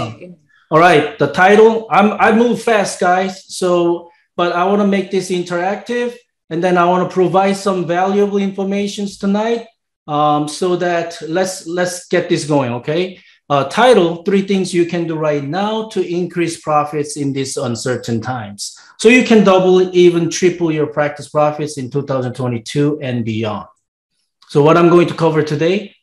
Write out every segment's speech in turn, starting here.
Awesome. All right, the title. I'm I move fast, guys. So, but I want to make this interactive, and then I want to provide some valuable informations tonight. Um, so that let's let's get this going. Okay. Uh, title: Three things you can do right now to increase profits in these uncertain times. So you can double, even triple your practice profits in 2022 and beyond. So what I'm going to cover today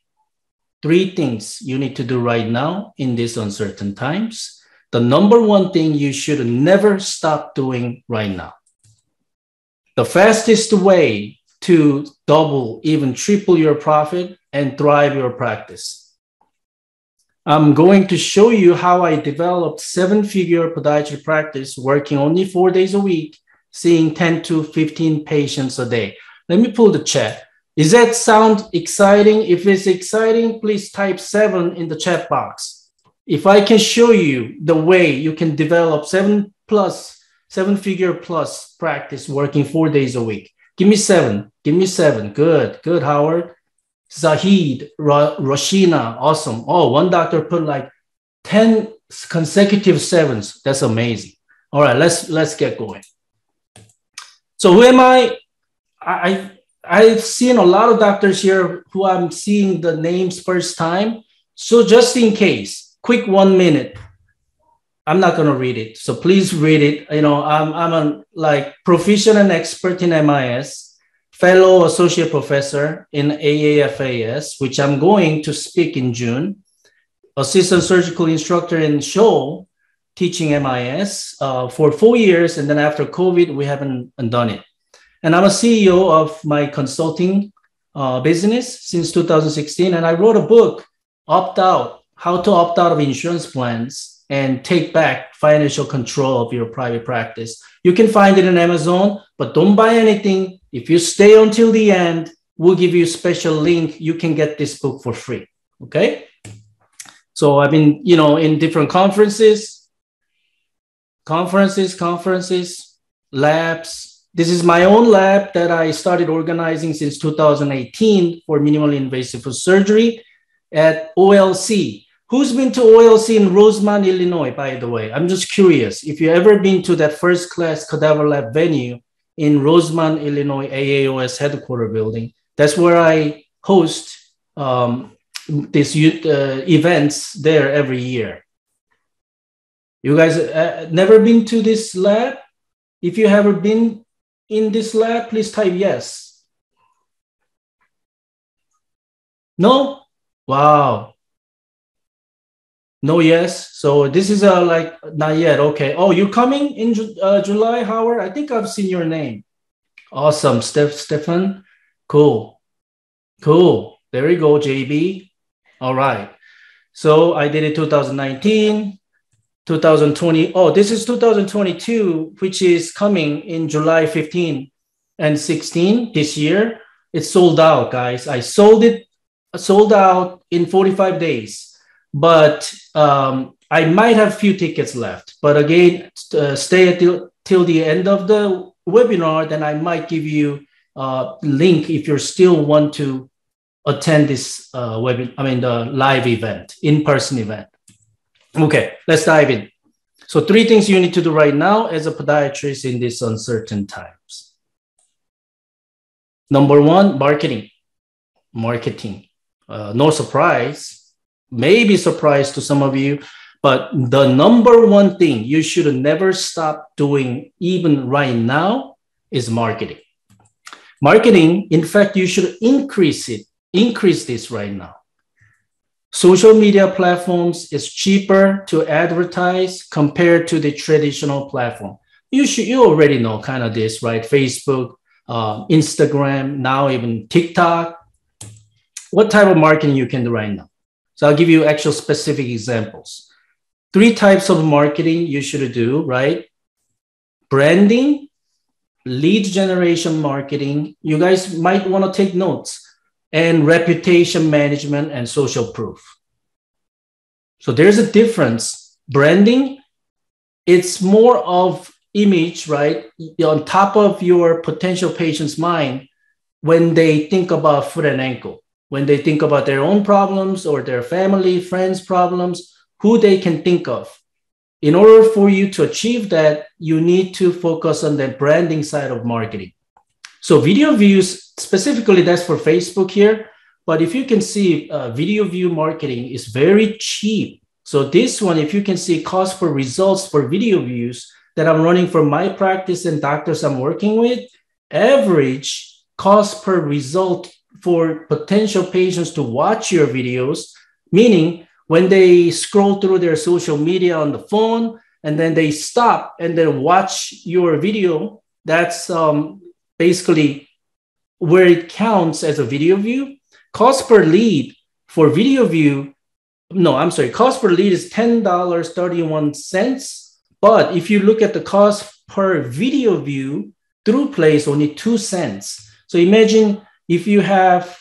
three things you need to do right now in these uncertain times. The number one thing you should never stop doing right now. The fastest way to double, even triple your profit and thrive your practice. I'm going to show you how I developed seven figure podiatry practice working only four days a week, seeing 10 to 15 patients a day. Let me pull the chat. Does that sound exciting? If it's exciting, please type seven in the chat box. If I can show you the way you can develop seven plus, seven figure plus practice working four days a week, give me seven. Give me seven. Good, good, Howard. Zahid, Ra- awesome. Oh, one doctor put like 10 consecutive sevens. That's amazing. All right, let's let's get going. So who am I? I I've seen a lot of doctors here who I'm seeing the names first time. So just in case, quick one minute. I'm not gonna read it. So please read it. You know, I'm I'm a like proficient and expert in MIS, fellow associate professor in AAFAS, which I'm going to speak in June, assistant surgical instructor in Seoul, teaching MIS uh, for four years, and then after COVID, we haven't done it. And I'm a CEO of my consulting uh, business since 2016. And I wrote a book, Opt Out How to Opt Out of Insurance Plans and Take Back Financial Control of Your Private Practice. You can find it in Amazon, but don't buy anything. If you stay until the end, we'll give you a special link. You can get this book for free. Okay. So I've been, you know, in different conferences, conferences, conferences, labs, this is my own lab that I started organizing since 2018 for minimally invasive surgery at OLC. Who's been to OLC in Rosemont, Illinois, by the way? I'm just curious. If you ever been to that first class cadaver lab venue in Rosemont, Illinois, AAOS headquarter building, that's where I host um, these uh, events there every year. You guys uh, never been to this lab? If you ever been in this lab, please type yes. No? Wow. No, yes. So this is uh, like not yet. Okay. Oh, you're coming in uh, July, Howard? I think I've seen your name. Awesome. Steph, Stefan. Cool. Cool. There you go, JB. All right. So I did it 2019. 2020. Oh, this is 2022, which is coming in July 15 and 16 this year. It's sold out, guys. I sold it, sold out in 45 days, but um, I might have a few tickets left. But again, uh, stay till, till the end of the webinar, then I might give you a link if you still want to attend this uh, webinar, I mean, the live event, in-person event. Okay, let's dive in. So three things you need to do right now as a podiatrist in these uncertain times. Number one, marketing. Marketing. Uh, no surprise, maybe surprise to some of you, but the number one thing you should never stop doing, even right now, is marketing. Marketing, in fact, you should increase it, increase this right now. Social media platforms is cheaper to advertise compared to the traditional platform. You should you already know kind of this, right? Facebook, uh, Instagram, now even TikTok. What type of marketing you can do right now? So I'll give you actual specific examples. Three types of marketing you should do, right? Branding, lead generation marketing. You guys might want to take notes and reputation management and social proof. So there's a difference. Branding, it's more of image, right? On top of your potential patient's mind when they think about foot and ankle, when they think about their own problems or their family, friends' problems, who they can think of. In order for you to achieve that, you need to focus on the branding side of marketing. So video views, specifically that's for Facebook here. But if you can see uh, video view marketing is very cheap. So this one, if you can see cost for results for video views that I'm running for my practice and doctors I'm working with, average cost per result for potential patients to watch your videos, meaning when they scroll through their social media on the phone and then they stop and then watch your video, that's um, basically where it counts as a video view. Cost per lead for video view, no, I'm sorry, cost per lead is $10.31. But if you look at the cost per video view through place, only two cents. So imagine if you have,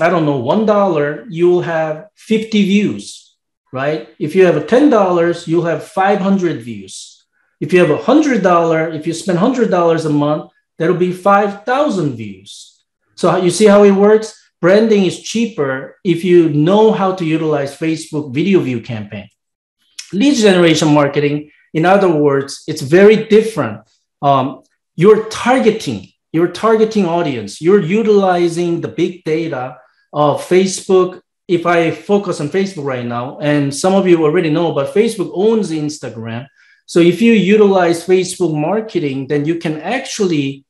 I don't know, $1, you'll have 50 views, right? If you have $10, you'll have 500 views. If you have a $100, if you spend $100 a month, that'll be 5,000 views. So you see how it works? Branding is cheaper if you know how to utilize Facebook video view campaign. Lead generation marketing, in other words, it's very different. Um, you're targeting, you're targeting audience. You're utilizing the big data of Facebook. If I focus on Facebook right now, and some of you already know, but Facebook owns Instagram. So if you utilize Facebook marketing, then you can actually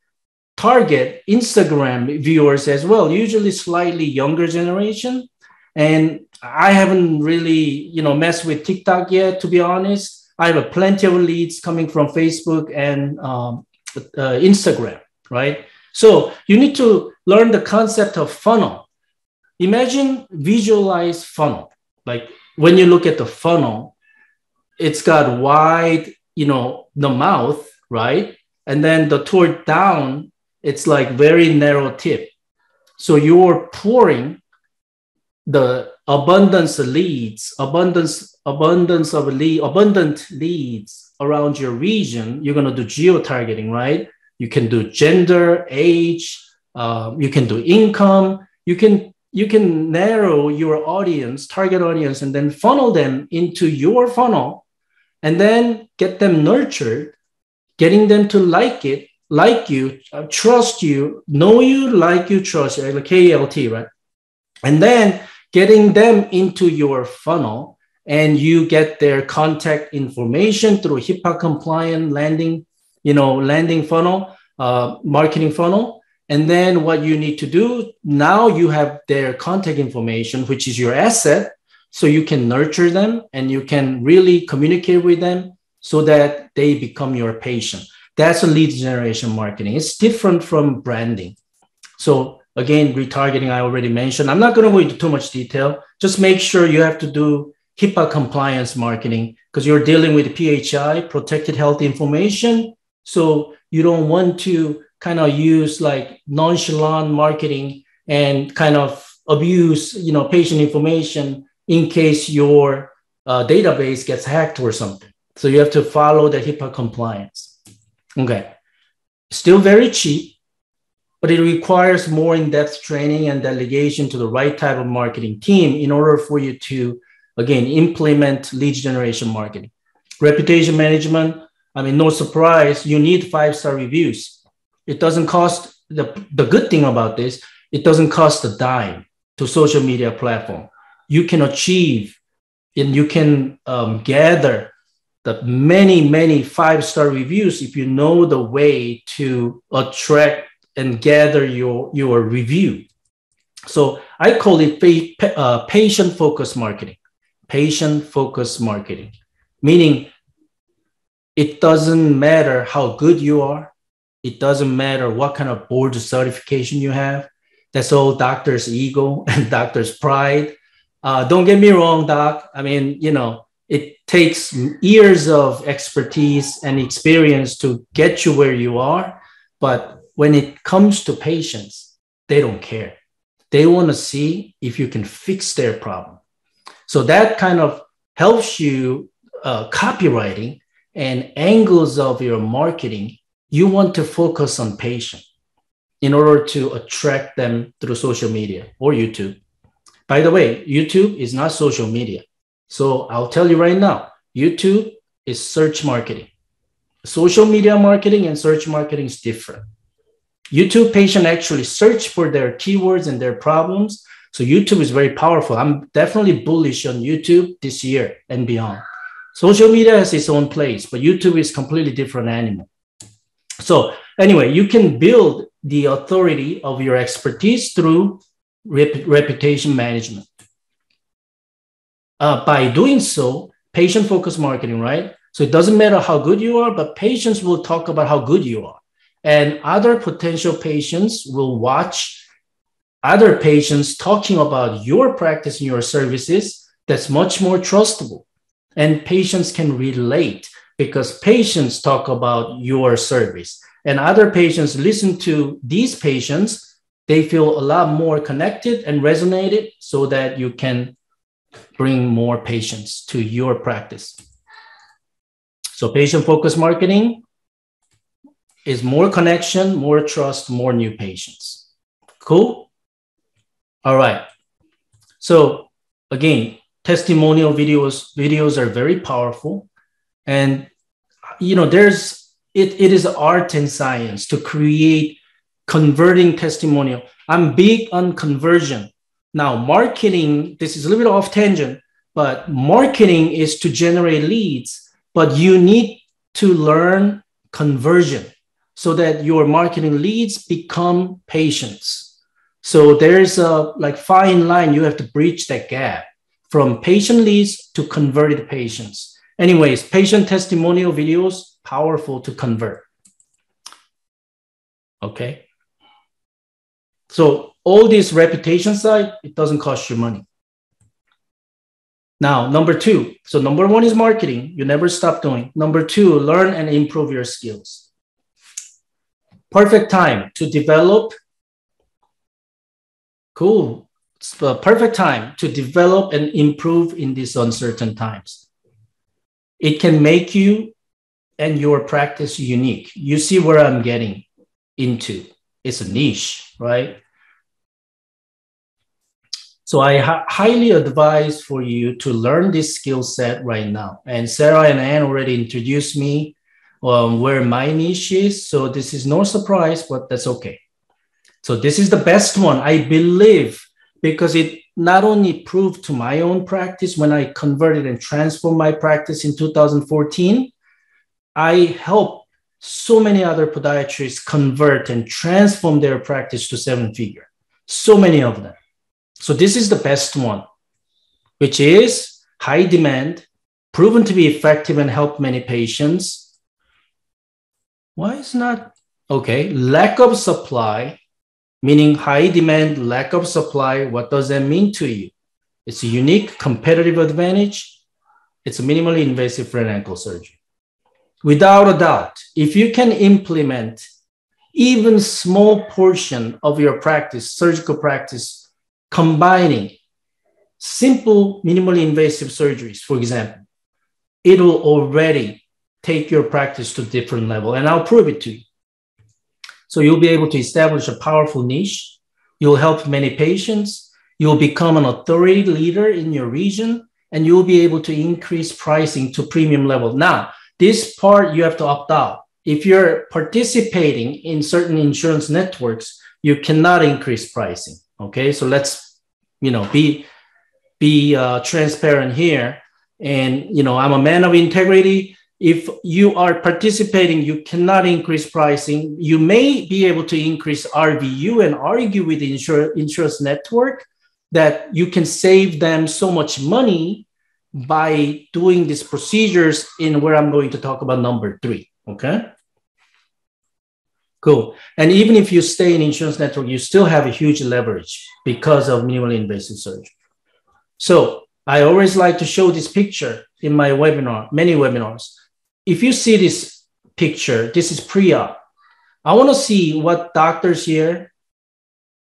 target Instagram viewers as well, usually slightly younger generation. And I haven't really, you know, messed with TikTok yet, to be honest. I have a plenty of leads coming from Facebook and um, uh, Instagram, right? So you need to learn the concept of funnel. Imagine visualize funnel. Like when you look at the funnel, it's got wide, you know, the mouth, right? And then the toward down, it's like very narrow tip. So you're pouring the abundance leads, abundance, abundance of lead, abundant leads around your region. You're gonna do geo targeting, right? You can do gender, age. Uh, you can do income. You can you can narrow your audience, target audience, and then funnel them into your funnel, and then get them nurtured, getting them to like it, like you, uh, trust you, know you, like you, trust you, like KLT, right? And then getting them into your funnel, and you get their contact information through HIPAA compliant landing you know, landing funnel, uh, marketing funnel. And then what you need to do now, you have their contact information, which is your asset. So you can nurture them and you can really communicate with them so that they become your patient. That's a lead generation marketing. It's different from branding. So again, retargeting, I already mentioned. I'm not going to go into too much detail. Just make sure you have to do HIPAA compliance marketing because you're dealing with PHI, protected health information, so you don't want to kind of use like nonchalant marketing and kind of abuse, you know, patient information in case your uh, database gets hacked or something. So you have to follow the HIPAA compliance. Okay. Still very cheap, but it requires more in-depth training and delegation to the right type of marketing team in order for you to, again, implement lead generation marketing. Reputation management, I mean, no surprise, you need five star reviews. It doesn't cost the, the good thing about this, it doesn't cost a dime to social media platform. You can achieve and you can um, gather the many, many five star reviews if you know the way to attract and gather your, your review. So I call it uh, patient focused marketing. Patient focused marketing, meaning it doesn't matter how good you are. It doesn't matter what kind of board certification you have. That's all doctor's ego and doctor's pride. Uh, don't get me wrong, doc. I mean, you know, it takes years of expertise and experience to get you where you are. But when it comes to patients, they don't care. They want to see if you can fix their problem. So that kind of helps you uh, copywriting and angles of your marketing, you want to focus on patient in order to attract them through social media or YouTube. By the way, YouTube is not social media. So I'll tell you right now, YouTube is search marketing. Social media marketing and search marketing is different. YouTube patient actually search for their keywords and their problems. So YouTube is very powerful. I'm definitely bullish on YouTube this year and beyond. Social media has its own place, but YouTube is completely different animal. So anyway, you can build the authority of your expertise through rep- reputation management. Uh, by doing so, patient focused marketing, right? So it doesn't matter how good you are, but patients will talk about how good you are. And other potential patients will watch other patients talking about your practice and your services that's much more trustable. And patients can relate because patients talk about your service and other patients listen to these patients they feel a lot more connected and resonated so that you can bring more patients to your practice. So patient focused marketing is more connection more trust more new patients. Cool? All right. So again testimonial videos videos are very powerful. And you know there's it, it is art and science to create converting testimonial. I'm big on conversion now marketing this is a little bit off tangent but marketing is to generate leads but you need to learn conversion so that your marketing leads become patients so there's a like fine line you have to bridge that gap from patient leads to converted patients Anyways, patient testimonial videos, powerful to convert. Okay. So all this reputation side, it doesn't cost you money. Now, number two. So number one is marketing. You never stop doing. Number two, learn and improve your skills. Perfect time to develop. Cool. Perfect time to develop and improve in these uncertain times it can make you and your practice unique. You see where I'm getting into. It's a niche, right? So I highly advise for you to learn this skill set right now. And Sarah and Anne already introduced me um, where my niche is. So this is no surprise, but that's okay. So this is the best one, I believe, because it not only proved to my own practice when I converted and transformed my practice in 2014, I helped so many other podiatrists convert and transform their practice to seven figure. So many of them. So this is the best one, which is high demand, proven to be effective and help many patients. Why is not okay? Lack of supply meaning high demand, lack of supply. What does that mean to you? It's a unique competitive advantage. It's a minimally invasive foot ankle surgery. Without a doubt, if you can implement even small portion of your practice, surgical practice, combining simple minimally invasive surgeries, for example, it will already take your practice to different level. And I'll prove it to you. So you'll be able to establish a powerful niche. You'll help many patients. You'll become an authority leader in your region, and you'll be able to increase pricing to premium level. Now, this part you have to opt out. If you're participating in certain insurance networks, you cannot increase pricing. Okay, so let's you know be be uh, transparent here. And you know, I'm a man of integrity if you are participating, you cannot increase pricing. You may be able to increase RVU and argue with the insur- insurance network that you can save them so much money by doing these procedures in where I'm going to talk about number three. Okay. Cool. And even if you stay in insurance network, you still have a huge leverage because of minimally invasive surgery. So I always like to show this picture in my webinar, many webinars if you see this picture, this is pre-op. I want to see what doctors here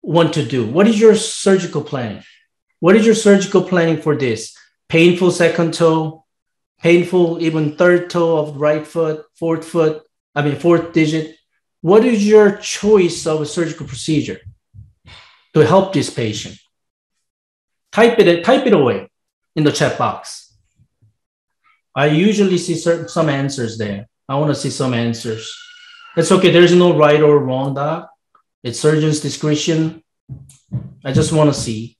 want to do. What is your surgical planning? What is your surgical planning for this? Painful second toe, painful even third toe of right foot, fourth foot, I mean fourth digit. What is your choice of a surgical procedure to help this patient? Type it, type it away. in the chat box. I usually see certain, some answers there. I want to see some answers. It's okay. There's no right or wrong, doc. It's surgeon's discretion. I just want to see.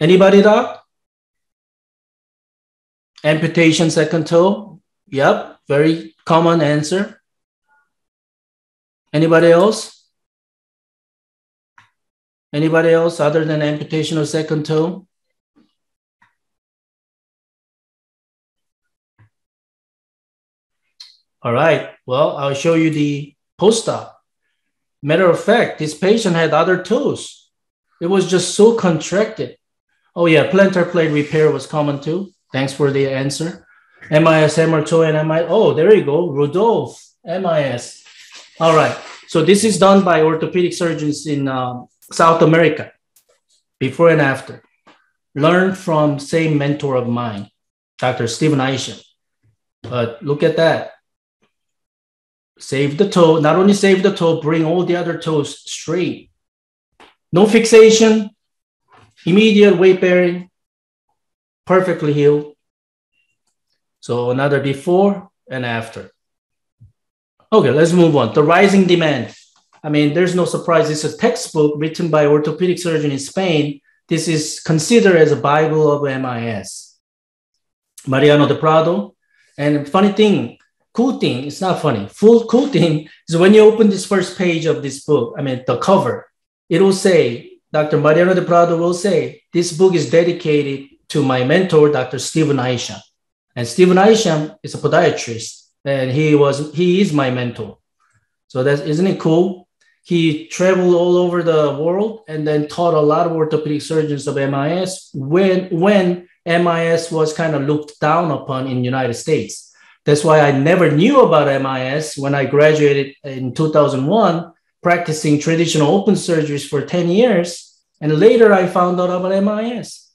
Anybody, doc? Amputation second toe. Yep, very common answer. Anybody else? Anybody else other than amputation of second toe? All right, well, I'll show you the post-op. Matter of fact, this patient had other toes. It was just so contracted. Oh yeah, plantar plate repair was common too. Thanks for the answer. MIS, toe, and MI. Oh, there you go. Rudolph, MIS. All right. So this is done by orthopedic surgeons in uh, South America, before and after. Learn from same mentor of mine, Dr. Stephen Isham. But look at that. Save the toe, not only save the toe, bring all the other toes straight. No fixation, immediate weight bearing, perfectly healed. So another before and after. Okay, let's move on. The rising demand. I mean, there's no surprise. It's a textbook written by orthopedic surgeon in Spain. This is considered as a Bible of MIS. Mariano de Prado. And funny thing, cool thing, it's not funny. Full cool thing is when you open this first page of this book, I mean, the cover, it will say, Dr. Mariano de Prado will say, this book is dedicated to my mentor, Dr. Stephen Isham. And Stephen Isham is a podiatrist, and he was he is my mentor. So that isn't it cool? He traveled all over the world and then taught a lot of orthopedic surgeons of MIS when when MIS was kind of looked down upon in United States. That's why I never knew about MIS when I graduated in 2001, practicing traditional open surgeries for 10 years. And later I found out about MIS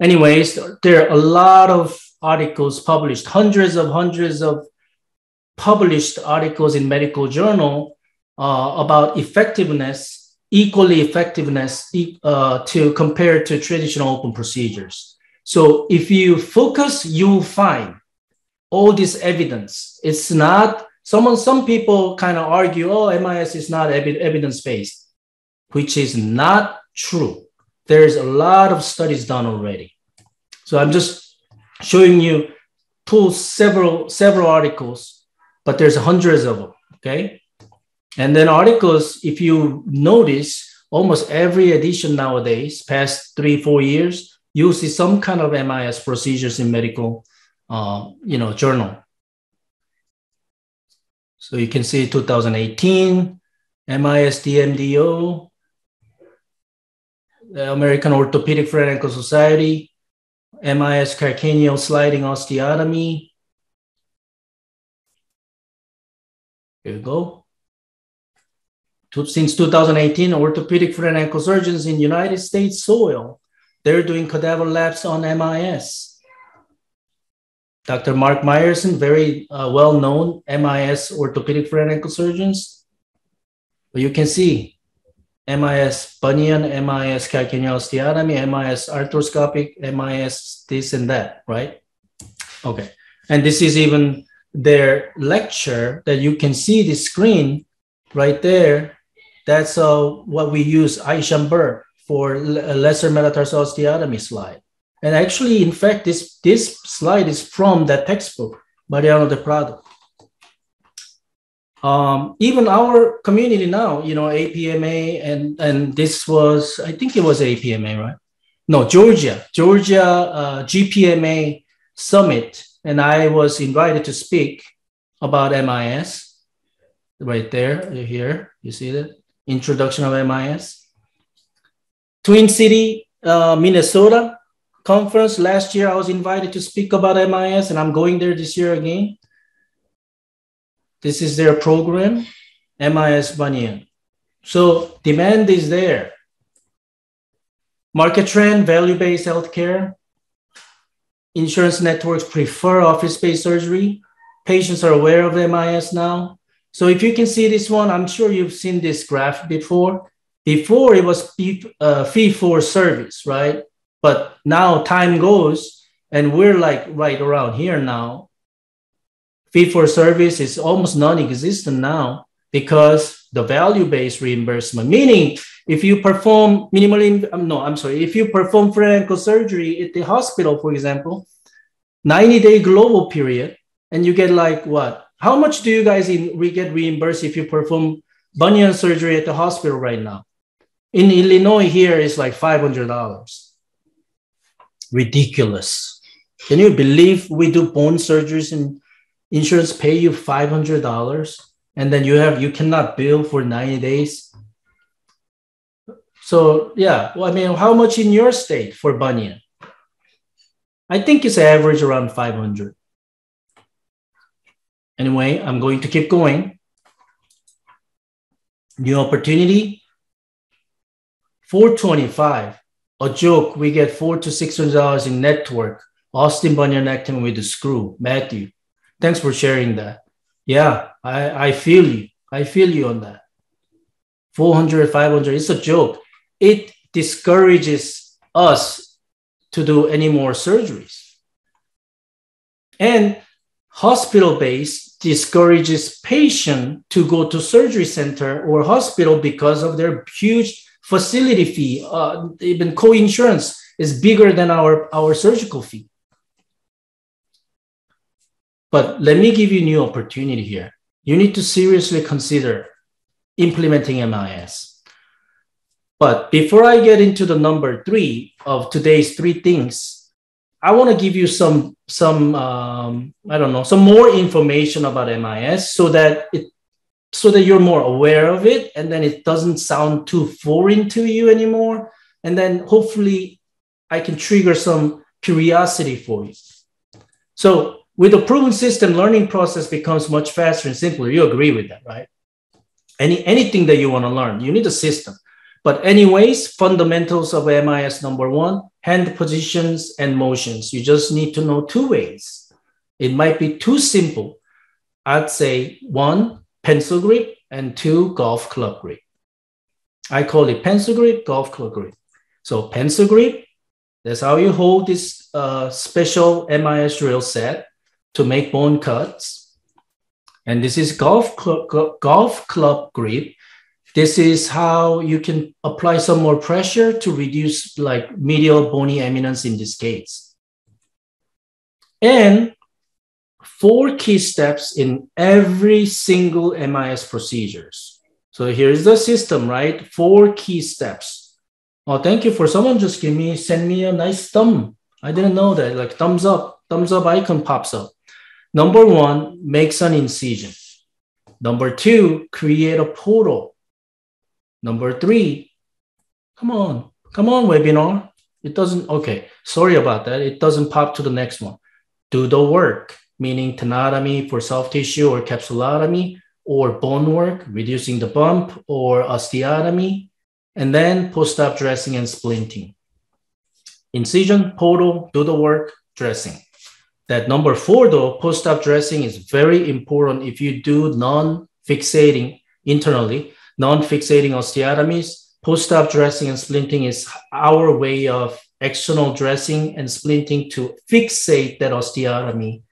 anyways, there are a lot of articles published, hundreds of hundreds of published articles in medical journal uh, about effectiveness, equally effectiveness uh, to compare to traditional open procedures. So if you focus, you'll find all this evidence. It's not someone. Some people kind of argue, "Oh, MIS is not evidence based," which is not true there's a lot of studies done already. So I'm just showing you pull several several articles, but there's hundreds of them. Okay, and then articles. If you notice, almost every edition nowadays, past three four years, you'll see some kind of MIS procedures in medical, uh, you know, journal. So you can see 2018, MIS DMDO, American Orthopedic Ankle Society, MIS calcaneal sliding osteotomy. Here we go. Since 2018, orthopedic foot and ankle surgeons in United States soil, they're doing cadaver labs on MIS. Dr. Mark Myerson, very uh, well-known MIS orthopedic foot and ankle surgeons. But you can see MIS bunion, MIS calcaneal osteotomy, MIS arthroscopic, MIS this and that, right? Okay. And this is even their lecture that you can see the screen right there. That's uh, what we use Isham Burr for lesser metatarsal osteotomy slide. And actually, in fact, this, this slide is from that textbook, Mariano de Prado um, even our community now, you know, APMA and and this was, I think it was APMA, right? No, Georgia, Georgia uh, GPMA summit, and I was invited to speak about MIS. Right there, here, you see that introduction of MIS. Twin City, uh, Minnesota conference last year. I was invited to speak about MIS, and I'm going there this year again. This is their program, MIS Bunion. So demand is there. Market trend, value-based healthcare. Insurance networks prefer office-based surgery. Patients are aware of MIS now. So if you can see this one, I'm sure you've seen this graph before. Before it was fee, uh, fee for service, right? But now time goes and we're like right around here now. Fee for service is almost non existent now because the value based reimbursement, meaning if you perform minimally, um, no, I'm sorry, if you perform free ankle surgery at the hospital, for example, 90 day global period, and you get like what? How much do you guys in, we get reimbursed if you perform bunion surgery at the hospital right now? In Illinois, here is like $500. Ridiculous. Can you believe we do bone surgeries and insurance pay you $500 and then you have you cannot bill for 90 days? So yeah, well, I mean, how much in your state for bunion? I think it's average around 500. Anyway, I'm going to keep going. New opportunity, 425. A joke, we get four to six hundred dollars in network. Austin bunionectomy with the screw. Matthew, thanks for sharing that. Yeah, I, I feel you. I feel you on that. 400, 500, it's a joke it discourages us to do any more surgeries. And hospital based discourages patient to go to surgery center or hospital because of their huge facility fee. Uh, even co-insurance is bigger than our, our surgical fee. But let me give you a new opportunity here. You need to seriously consider implementing MIS. But before I get into the number three of today's three things, I want to give you some some um, I don't know some more information about MIS so that it so that you're more aware of it and then it doesn't sound too foreign to you anymore. And then hopefully I can trigger some curiosity for you. So with a proven system, learning process becomes much faster and simpler. You agree with that, right? Any anything that you want to learn, you need a system. But anyways, fundamentals of MIS number one, hand positions and motions. You just need to know two ways. It might be too simple. I'd say one, pencil grip, and two, golf club grip. I call it pencil grip, golf club grip. So pencil grip, that's how you hold this uh, special MIS drill set to make bone cuts. And this is golf, cl- golf club grip. This is how you can apply some more pressure to reduce like medial bony eminence in this case. And four key steps in every single MIS procedures. So here's the system, right? Four key steps. Oh, thank you for someone just give me, send me a nice thumb. I didn't know that, like thumbs up, thumbs up icon pops up. Number one, makes an incision. Number two, create a portal. Number three, come on, come on, webinar. It doesn't, okay, sorry about that. It doesn't pop to the next one. Do the work, meaning tenotomy for soft tissue or capsulotomy or bone work, reducing the bump or osteotomy, and then post-op dressing and splinting. Incision, portal, do the work, dressing. That number four, though, post-op dressing is very important if you do non-fixating internally non-fixating osteotomies. Post-op dressing and splinting is our way of external dressing and splinting to fixate that osteotomy.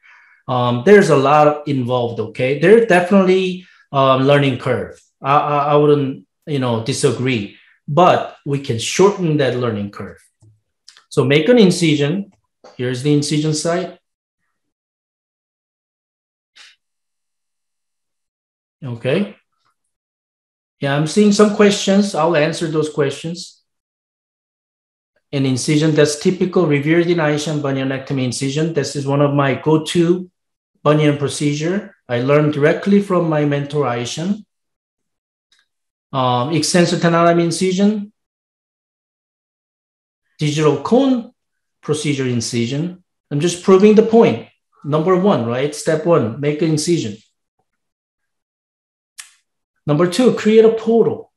Um, there's a lot involved. Okay, there's definitely um, learning curve. I, I, I wouldn't, you know, disagree, but we can shorten that learning curve. So make an incision. Here's the incision site. Okay. Yeah, I'm seeing some questions. I'll answer those questions. An incision that's typical Reverdin-Isham bunionectomy incision. This is one of my go-to bunion procedure. I learned directly from my mentor Isham. Um, extensor tenotomy incision, digital cone procedure incision. I'm just proving the point. Number one, right? Step one, make an incision. Number two, create a portal.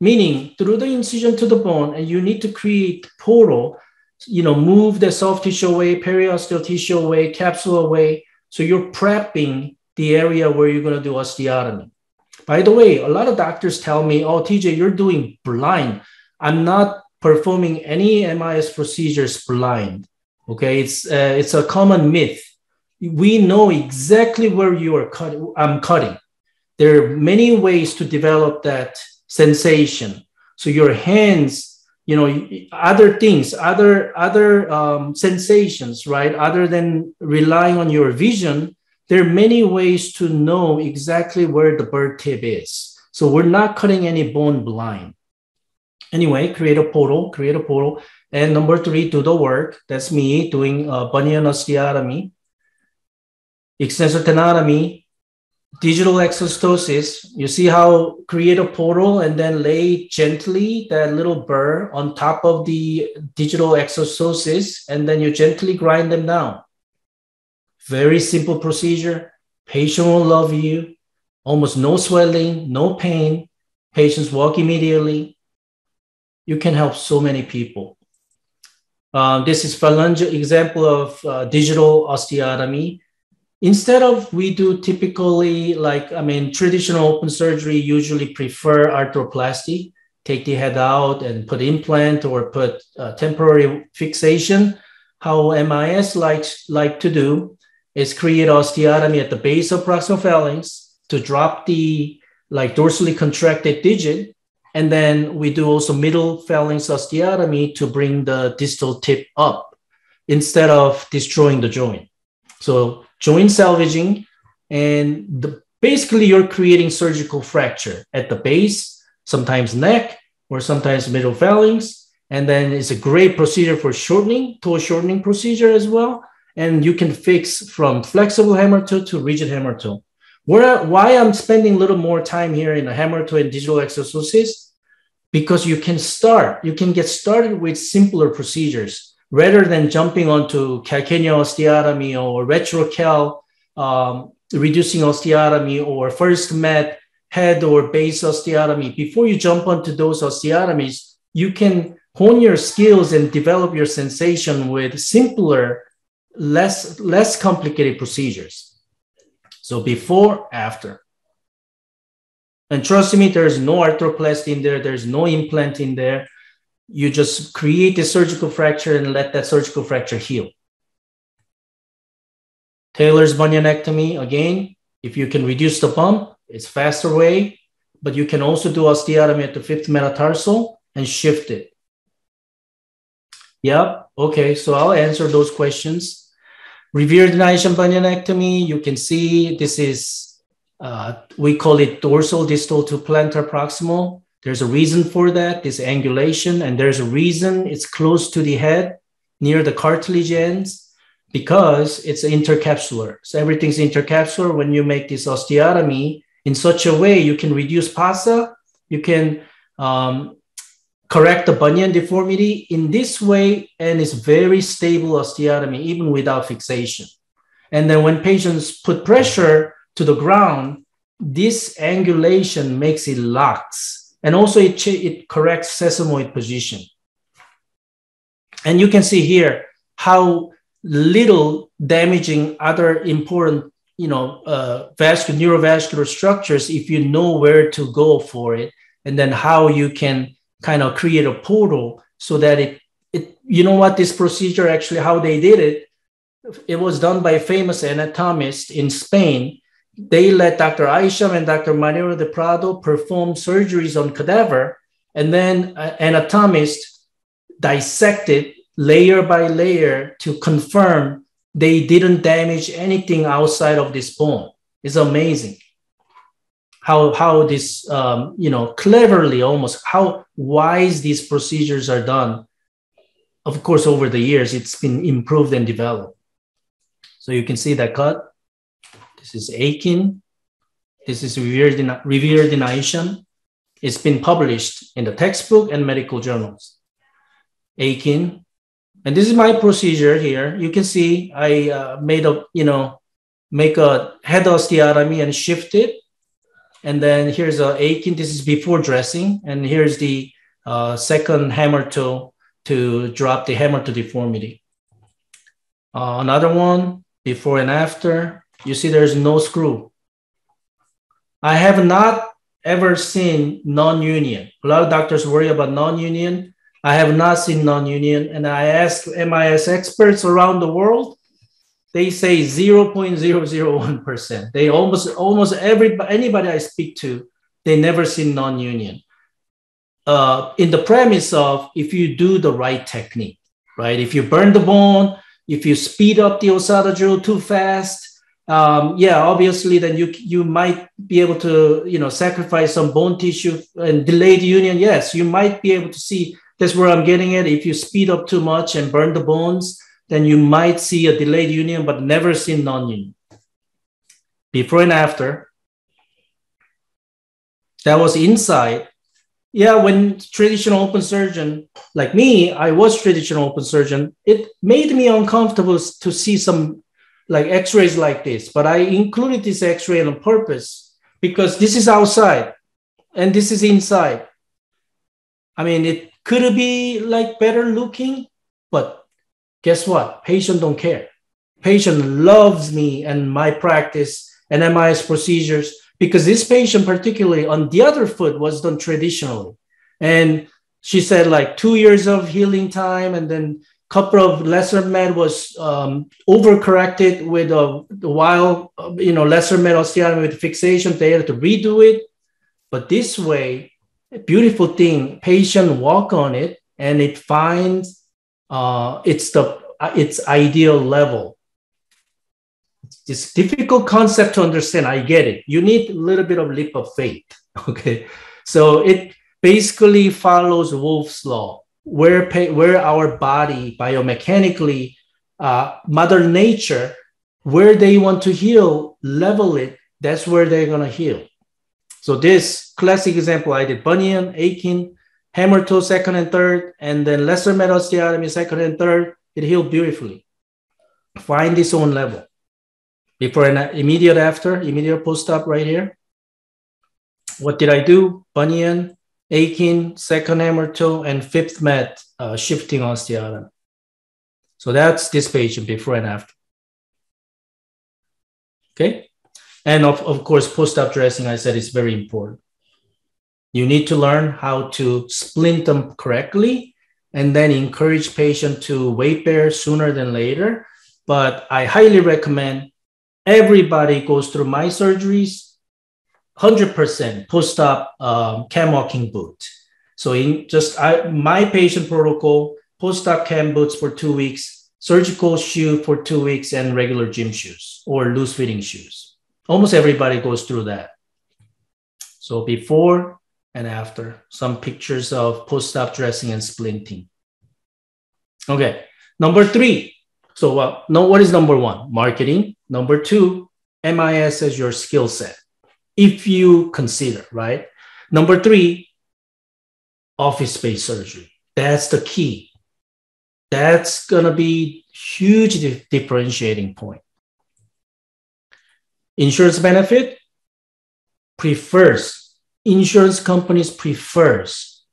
Meaning through the incision to the bone, and you need to create portal, you know, move the soft tissue away, periosteal tissue away, capsule away. So you're prepping the area where you're going to do osteotomy. By the way, a lot of doctors tell me, oh, TJ, you're doing blind. I'm not performing any MIS procedures blind. Okay, it's, uh, it's a common myth. We know exactly where you are cutting. I'm cutting. There are many ways to develop that sensation. So your hands you know other things other other um, sensations right? Other than relying on your vision there are many ways to know exactly where the burr tip is. So we're not cutting any bone blind. Anyway create a portal create a portal. And number three do the work. That's me doing uh, bunion osteotomy extensor tenotomy digital exostosis, you see how create a portal and then lay gently that little burr on top of the digital exostosis, and then you gently grind them down. Very simple procedure. Patient will love you. Almost no swelling, no pain. Patients walk immediately. You can help so many people. Uh, this is phalange example of uh, digital osteotomy instead of we do typically like i mean traditional open surgery usually prefer arthroplasty take the head out and put implant or put uh, temporary fixation. How mis likes like to do is create osteotomy at the base of proximal phalanx to drop the like dorsally contracted digit. And then we do also middle phalanx osteotomy to bring the distal tip up instead of destroying the joint. So joint salvaging, and the, basically you're creating surgical fracture at the base, sometimes neck, or sometimes middle phalanx. And then it's a great procedure for shortening, toe shortening procedure as well. And you can fix from flexible hammer toe to rigid hammer toe. Where, why I'm spending a little more time here in a hammer toe and digital exostosis, because you can start, you can get started with simpler procedures rather than jumping onto calcaneal osteotomy or retrocal um, reducing osteotomy or first met head or base osteotomy, before you jump onto those osteotomies, you can hone your skills and develop your sensation with simpler, less, less complicated procedures. So before, after. And trust me, there's no arthroplasty in there, there's no implant in there you just create a surgical fracture and let that surgical fracture heal. Tailor's bunionectomy, again, if you can reduce the bump, it's faster way, but you can also do osteotomy at the fifth metatarsal and shift it. Yep, okay, so I'll answer those questions. Reverdin-Isham bunionectomy, you can see this is, uh, we call it dorsal distal to plantar proximal. There's a reason for that, this angulation, and there's a reason it's close to the head near the cartilage ends because it's intercapsular. So everything's intercapsular. When you make this osteotomy in such a way, you can reduce pasa, you can um, correct the bunion deformity in this way, and it's very stable osteotomy even without fixation. And then when patients put pressure to the ground, this angulation makes it locks and also it, it corrects sesamoid position. And you can see here how little damaging other important, you know, uh, vascular, neurovascular structures if you know where to go for it, and then how you can kind of create a portal so that it, it, you know what, this procedure actually, how they did it, it was done by a famous anatomist in Spain they let Dr. Isham and Dr. Mariano de Prado perform surgeries on cadaver, and then an anatomist dissected layer by layer to confirm they didn't damage anything outside of this bone. It's amazing how how this um, you know cleverly almost how wise these procedures are done. Of course, over the years, it's been improved and developed. So you can see that cut this is Akin. This is Reverdin-Isham. It's been published in the textbook and medical journals. Akin. And this is my procedure here. You can see I uh, made a, you know, make a head osteotomy and shift it. And then here's a Akin. This is before dressing. And here's the uh, second hammer toe to drop the hammer to deformity. Uh, another one before and after you see there's no screw. I have not ever seen non-union. A lot of doctors worry about non-union. I have not seen non-union, and I asked MIS experts around the world. They say 0.001%. They almost almost every anybody I speak to, they never seen non-union. Uh, in the premise of if you do the right technique, right? If you burn the bone, if you speed up the Osada drill too fast, um, yeah, obviously, then you you might be able to you know sacrifice some bone tissue and delay the union. Yes, you might be able to see. That's where I'm getting it. If you speed up too much and burn the bones, then you might see a delayed union, but never see non-union. Before and after. That was inside. Yeah, when traditional open surgeon like me, I was traditional open surgeon. It made me uncomfortable to see some like x-rays like this, but I included this x-ray on purpose because this is outside and this is inside. I mean, it could be like better looking, but guess what? Patient don't care. Patient loves me and my practice and MIS procedures because this patient particularly on the other foot was done traditionally. And she said like two years of healing time and then couple of lesser med was um, overcorrected with a while, you know, lesser med osteotomy with fixation. They had to redo it. But this way, beautiful thing, patient walk on it and it finds uh, it's the its ideal level. It's difficult concept to understand. I get it. You need a little bit of leap of faith. Okay. So it basically follows Wolff's law where, where our body biomechanically, uh, Mother Nature, where they want to heal, level it, that's where they're going to heal. So this classic example, I did bunion, Akin, hammer toe second and third, and then lesser med osteotomy second and third. It healed beautifully. Find its own level. Before and immediate after, immediate post-op right here. What did I do? Bunion, Akin, second hammer toe, and fifth med uh, shifting osteotomy. So that's this patient before and after. Okay. And of, of course, post-op dressing, I said, is very important. You need to learn how to splint them correctly and then encourage patient to weight bear sooner than later. But I highly recommend everybody goes through my surgeries 100% post-op um, cam walking boot. So in just I, my patient protocol, post-op cam boots for two weeks, surgical shoe for two weeks, and regular gym shoes or loose fitting shoes. Almost everybody goes through that. So before and after, some pictures of post-op dressing and splinting. Okay, number three. So uh, no, what is number one? Marketing. Number two, MIS as your skill set if you consider, right? Number three, office space surgery. That's the key. That's going to be huge differentiating point. Insurance benefit prefers, insurance companies prefers.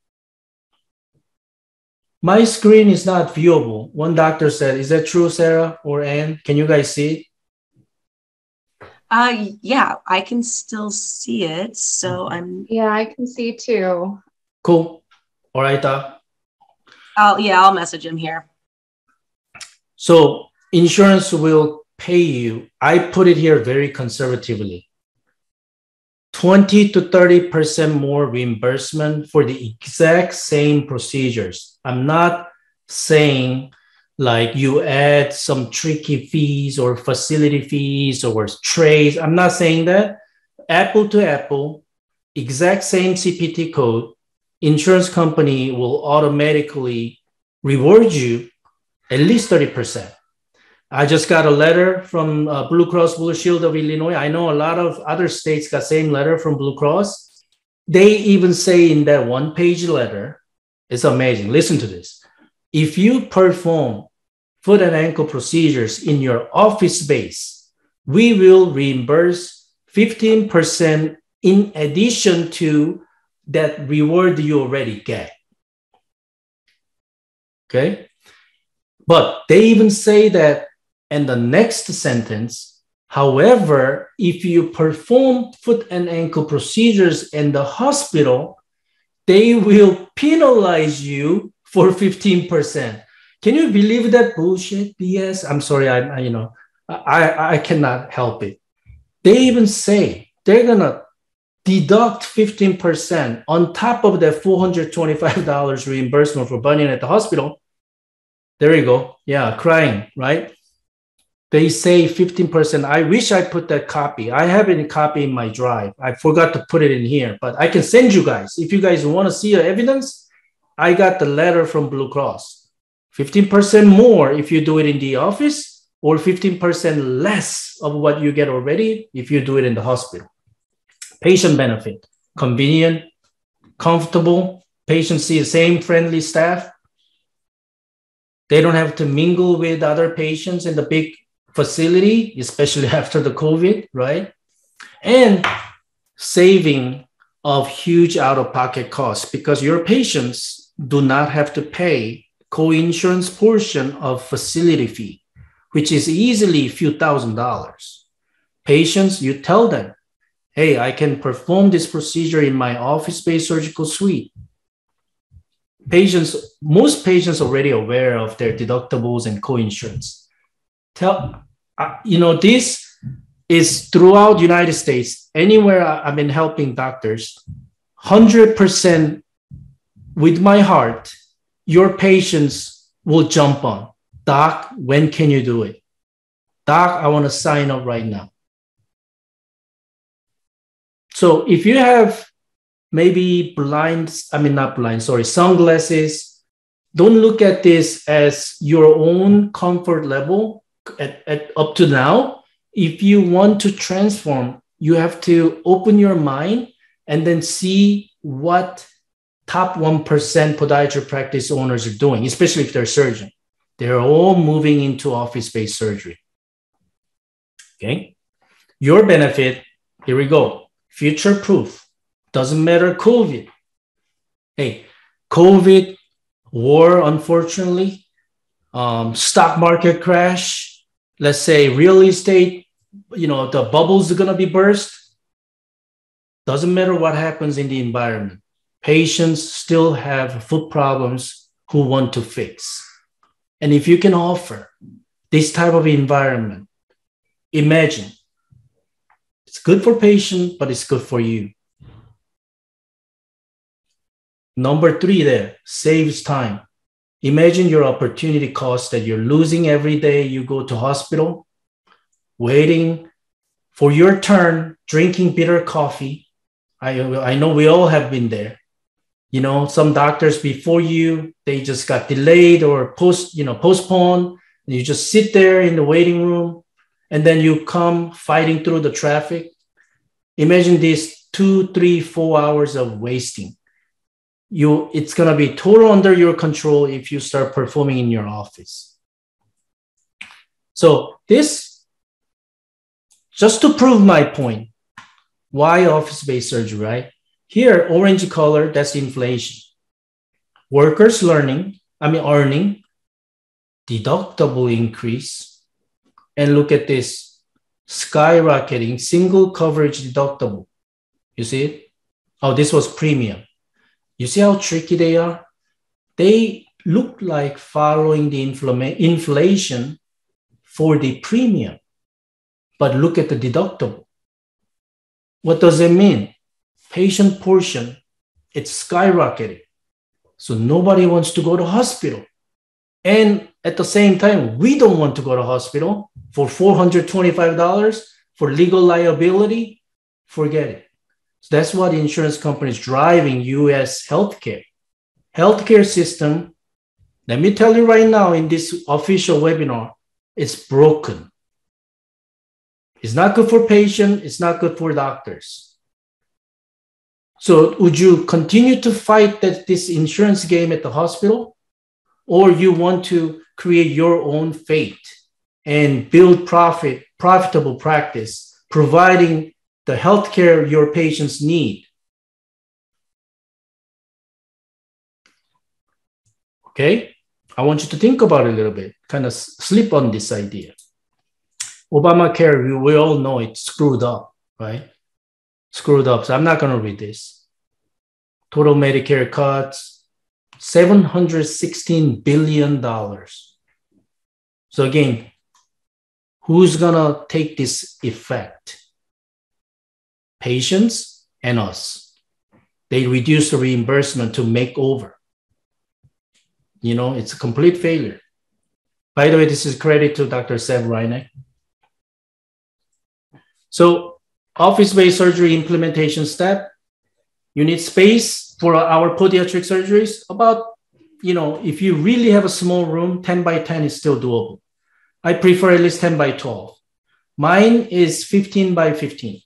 My screen is not viewable. One doctor said, is that true, Sarah or Anne? Can you guys see it? Uh, yeah, I can still see it. So mm-hmm. I'm. Yeah, I can see too. Cool. All right, Doc. I'll yeah, I'll message him here. So insurance will pay you. I put it here very conservatively. 20 to 30% more reimbursement for the exact same procedures. I'm not saying like you add some tricky fees or facility fees or trays. I'm not saying that. Apple to Apple, exact same CPT code, insurance company will automatically reward you at least 30%. I just got a letter from uh, Blue Cross Blue Shield of Illinois. I know a lot of other states got same letter from Blue Cross. They even say in that one page letter, it's amazing. Listen to this. If you perform foot and ankle procedures in your office space, we will reimburse 15% in addition to that reward you already get. Okay. But they even say that in the next sentence, However, if you perform foot and ankle procedures in the hospital, they will penalize you for 15%. Can you believe that bullshit BS? I'm sorry, I, I you know, I, I cannot help it. They even say they're gonna deduct 15% on top of that $425 reimbursement for bunion at the hospital. There you go. Yeah, crying, right? They say 15%. I wish I put that copy. I have it copy in my drive. I forgot to put it in here, but I can send you guys. If you guys want to see the evidence, I got the letter from Blue Cross. 15% more if you do it in the office, or 15% less of what you get already if you do it in the hospital. Patient benefit, convenient, comfortable. Patients see the same friendly staff. They don't have to mingle with other patients in the big facility, especially after the COVID, right? And saving of huge out of pocket costs because your patients do not have to pay co-insurance portion of facility fee, which is easily a few thousand dollars. Patients, you tell them, hey, I can perform this procedure in my office-based surgical suite. Patients, most patients already aware of their deductibles and co-insurance. Tell, uh, you know, this is throughout the United States, anywhere I've been helping doctors, 100% with my heart, your patients will jump on. Doc, when can you do it? Doc, I want to sign up right now. So if you have maybe blinds, I mean, not blind, sorry, sunglasses, don't look at this as your own comfort level at, at, up to now. If you want to transform, you have to open your mind and then see what top 1% podiatry practice owners are doing, especially if they're a surgeon. They're all moving into office-based surgery. Okay. Your benefit, here we go. Future proof. Doesn't matter COVID. Hey, COVID, war, unfortunately, um, stock market crash, let's say real estate, you know, the bubbles are going to be burst. Doesn't matter what happens in the environment. Patients still have foot problems who want to fix. And if you can offer this type of environment, imagine it's good for patient, but it's good for you. Number three there, saves time. Imagine your opportunity cost that you're losing every day you go to hospital, waiting for your turn, drinking bitter coffee. I, I know we all have been there. You know, some doctors before you, they just got delayed or post, you know, postponed. You just sit there in the waiting room and then you come fighting through the traffic. Imagine this two, three, four hours of wasting you it's going to be total under your control if you start performing in your office so this just to prove my point why office-based surgery right here orange color that's inflation workers learning i mean earning deductible increase and look at this skyrocketing single coverage deductible you see it oh this was premium you see how tricky they are? They look like following the inflation for the premium, but look at the deductible. What does it mean? Patient portion, it's skyrocketing. So nobody wants to go to hospital. And at the same time, we don't want to go to hospital for $425 for legal liability. Forget it. So that's what insurance companies driving US healthcare. Healthcare system, let me tell you right now in this official webinar, it's broken. It's not good for patient, it's not good for doctors. So would you continue to fight that this insurance game at the hospital? Or you want to create your own fate and build profit, profitable practice, providing the healthcare your patients need. Okay, I want you to think about it a little bit, kind of sleep on this idea. Obamacare, we, we all know it's screwed up, right? Screwed up. So I'm not going to read this. Total Medicare cuts, $716 billion. So again, who's going to take this effect? Patients and us. They reduce the reimbursement to make over. You know, it's a complete failure. By the way, this is credit to Dr. Seb Reineck. So office-based surgery implementation step, you need space for our podiatric surgeries. About, you know, if you really have a small room, 10 by 10 is still doable. I prefer at least 10 by 12. Mine is 15 by 15.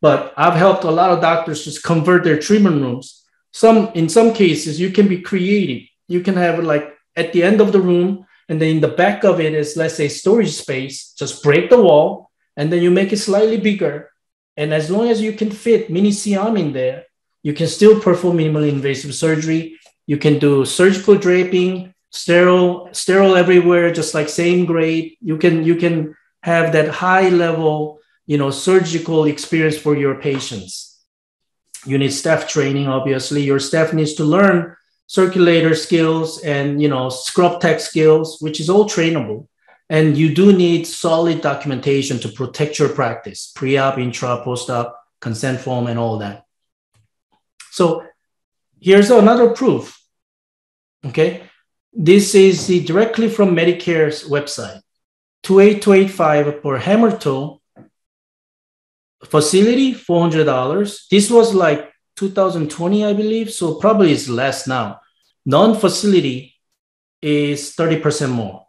But I've helped a lot of doctors just convert their treatment rooms. Some in some cases, you can be creative. You can have like at the end of the room, and then in the back of it is let's say storage space. Just break the wall, and then you make it slightly bigger. And as long as you can fit mini C-arm in there, you can still perform minimally invasive surgery. You can do surgical draping, sterile, sterile everywhere, just like same grade. You can you can have that high level, you know, surgical experience for your patients. You need staff training, obviously. Your staff needs to learn circulator skills and you know scrub tech skills, which is all trainable. And you do need solid documentation to protect your practice, pre-op, intra, post-op, consent form, and all that. So here's another proof. Okay. This is the, directly from Medicare's website. 28285 for hammer toe. Facility, $400. This was like 2020, I believe. So probably it's less now. Non-facility is 30% more.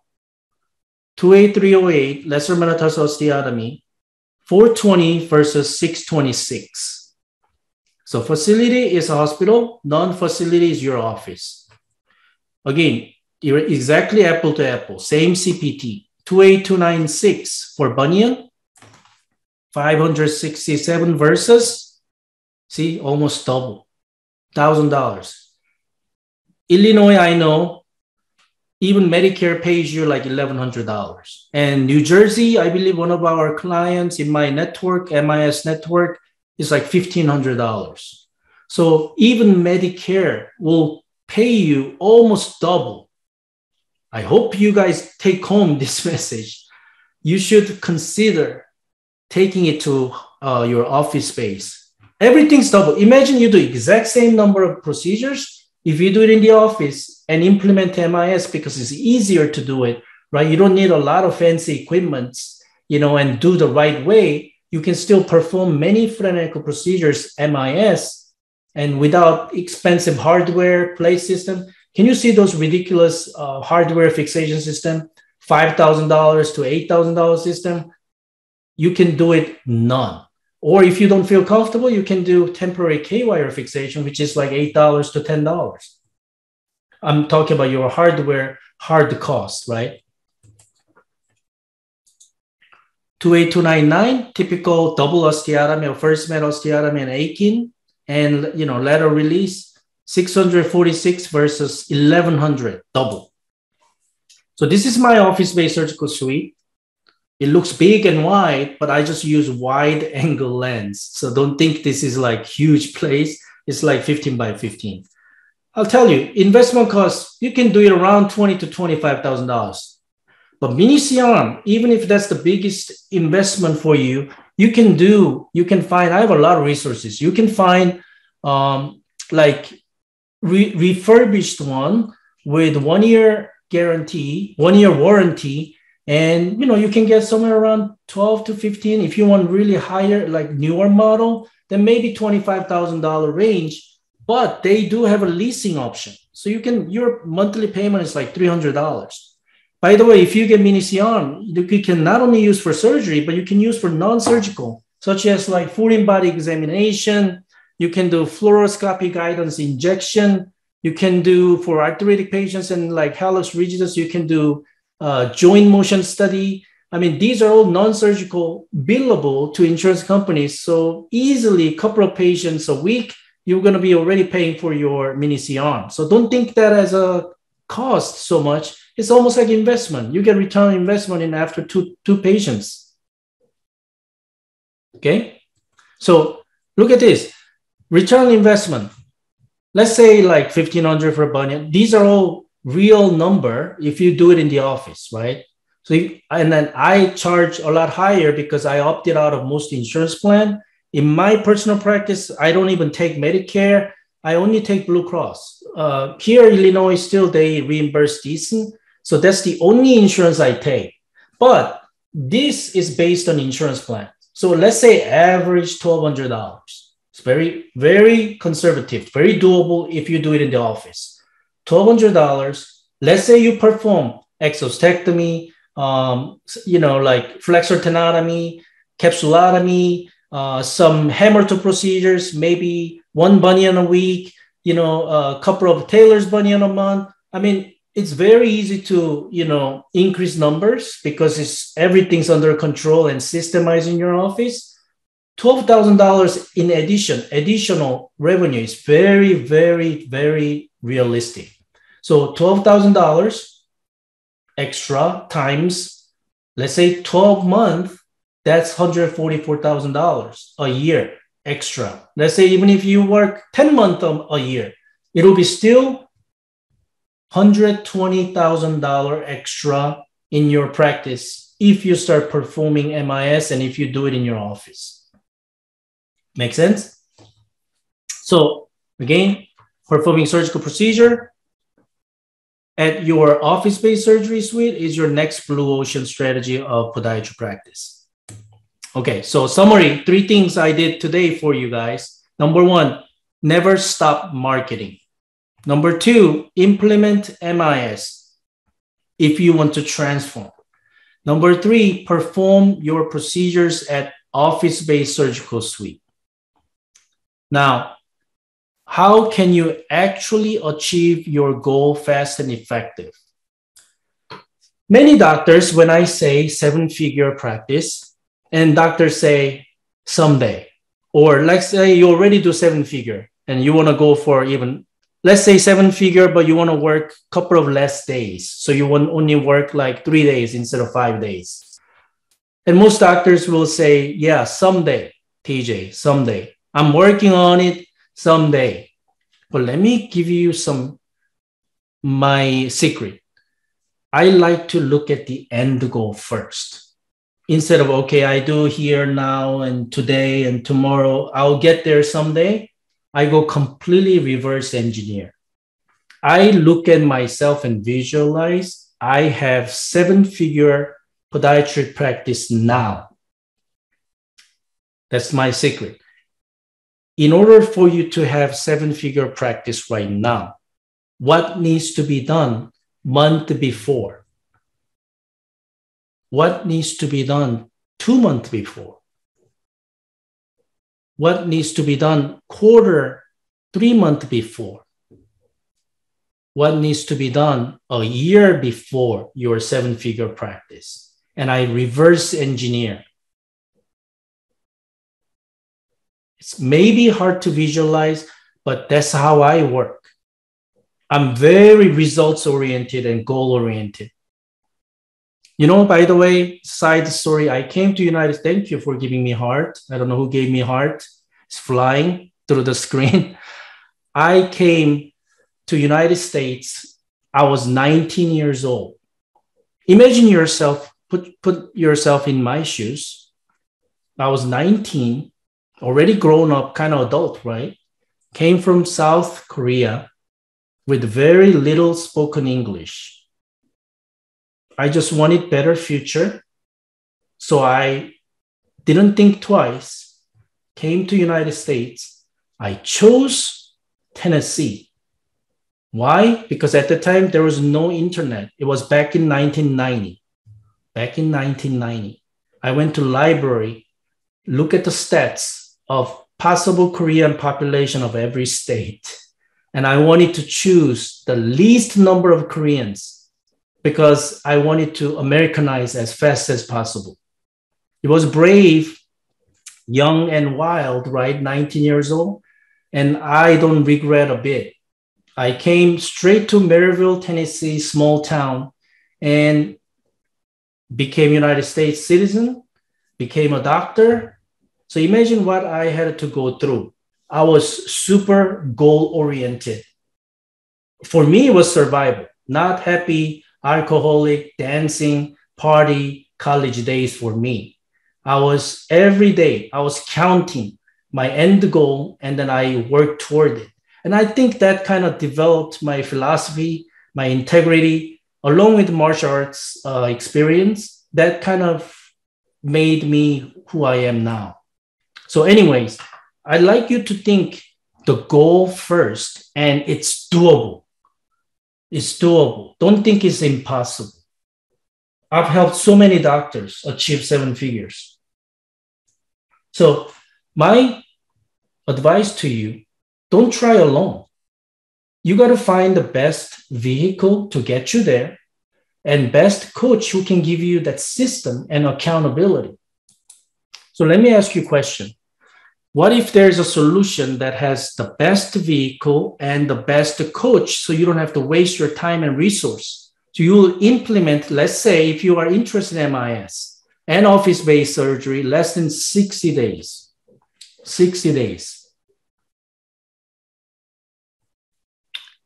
28308, lesser metatarsal osteotomy, 420 versus 626. So facility is a hospital, non-facility is your office. Again, you're exactly apple to apple, same CPT. 28296 for bunion, 567 versus, see, almost double, $1,000. Illinois, I know, even Medicare pays you like $1,100. And New Jersey, I believe one of our clients in my network, MIS network, is like $1,500. So even Medicare will pay you almost double. I hope you guys take home this message. You should consider taking it to uh, your office space. Everything's double. Imagine you do exact same number of procedures if you do it in the office and implement MIS because it's easier to do it, right? You don't need a lot of fancy equipment, you know, and do the right way. You can still perform many clinical procedures MIS and without expensive hardware play system. Can you see those ridiculous uh, hardware fixation system, $5,000 to $8,000 system? You can do it none. Or if you don't feel comfortable, you can do temporary K-wire fixation, which is like $8 to $10. I'm talking about your hardware, hard cost, right? 28299, typical double osteotomy or first med osteotomy and Akin, and you know, lateral release, 646 versus 1100, double. So this is my office-based surgical suite. It looks big and wide, but I just use wide angle lens. So don't think this is like huge place. It's like 15 by 15. I'll tell you, investment costs, you can do it around 20 to $25,000. But mini C-arm, even if that's the biggest investment for you, you can do, you can find, I have a lot of resources. You can find um, like re- refurbished one with one year guarantee, one year warranty, and you know you can get somewhere around 12 to 15 if you want really higher like newer model then maybe $25000 range but they do have a leasing option so you can your monthly payment is like $300 by the way if you get mini C-arm you can not only use for surgery but you can use for non-surgical such as like foreign body examination you can do fluoroscopy guidance injection you can do for arthritic patients and like hallux rigidus you can do uh, joint motion study. I mean, these are all non-surgical billable to insurance companies. So easily a couple of patients a week, you're going to be already paying for your mini C-arm. So don't think that as a cost so much. It's almost like investment. You get return investment in after two, two patients. Okay. So look at this return investment. Let's say like 1500 for a bunion. These are all real number if you do it in the office, right? So, and then I charge a lot higher because I opted out of most insurance plan. In my personal practice, I don't even take Medicare. I only take Blue Cross. Uh, here, in Illinois, still they reimburse decent. So that's the only insurance I take. But this is based on insurance plan. So let's say average $1,200. It's very, very conservative, very doable if you do it in the office. $1,200. Let's say you perform exostectomy, um, you know, like flexor tenotomy, capsulotomy, uh, some hammertoe procedures, maybe one bunion a week, you know, a couple of Tailor's bunion a month. I mean, it's very easy to, you know, increase numbers because it's everything's under control and systemized in your office. $12,000 in addition, additional revenue is very, very, very realistic. So $12,000 extra times, let's say 12 months, that's $144,000 a year extra. Let's say even if you work 10 months um, a year, it'll be still $120,000 extra in your practice if you start performing MIS and if you do it in your office. Make sense? So again, performing surgical procedure, at your office-based surgery suite is your next blue ocean strategy of podiatry practice. Okay, so summary, three things I did today for you guys. Number one, never stop marketing. Number two, implement MIS if you want to transform. Number three, perform your procedures at office-based surgical suite. Now, how can you actually achieve your goal fast and effective? Many doctors, when I say seven figure practice, and doctors say someday, or let's say you already do seven figure and you want to go for even, let's say seven figure, but you want to work a couple of less days. So you want only work like three days instead of five days. And most doctors will say, yeah, someday, TJ, someday. I'm working on it someday. But let me give you some my secret. I like to look at the end goal first. Instead of okay, I do here now and today and tomorrow, I'll get there someday. I go completely reverse engineer. I look at myself and visualize I have seven figure podiatry practice now. That's my secret in order for you to have seven figure practice right now, what needs to be done month before? What needs to be done two months before? What needs to be done quarter, three months before? What needs to be done a year before your seven figure practice? And I reverse engineer It's maybe hard to visualize, but that's how I work. I'm very results oriented and goal oriented. You know, by the way, side story, I came to United. Thank you for giving me heart. I don't know who gave me heart. It's flying through the screen. I came to United States. I was 19 years old. Imagine yourself, put, put yourself in my shoes. I was 19 already grown up, kind of adult, right? Came from South Korea with very little spoken English. I just wanted better future. So I didn't think twice, came to United States. I chose Tennessee. Why? Because at the time there was no internet. It was back in 1990. Back in 1990. I went to library, look at the stats, of possible Korean population of every state. And I wanted to choose the least number of Koreans because I wanted to Americanize as fast as possible. It was brave, young and wild, right? 19 years old. And I don't regret a bit. I came straight to Maryville, Tennessee, small town, and became United States citizen, became a doctor. So imagine what I had to go through. I was super goal oriented. For me, it was survival, not happy, alcoholic, dancing, party, college days for me. I was every day, I was counting my end goal and then I worked toward it. And I think that kind of developed my philosophy, my integrity, along with martial arts uh, experience. That kind of made me who I am now. So, anyways, I'd like you to think the goal first and it's doable. It's doable. Don't think it's impossible. I've helped so many doctors achieve seven figures. So, my advice to you don't try alone. You got to find the best vehicle to get you there and best coach who can give you that system and accountability. So let me ask you a question. What if there's a solution that has the best vehicle and the best coach so you don't have to waste your time and resource? So you will implement, let's say, if you are interested in MIS and office based surgery, less than 60 days. 60 days.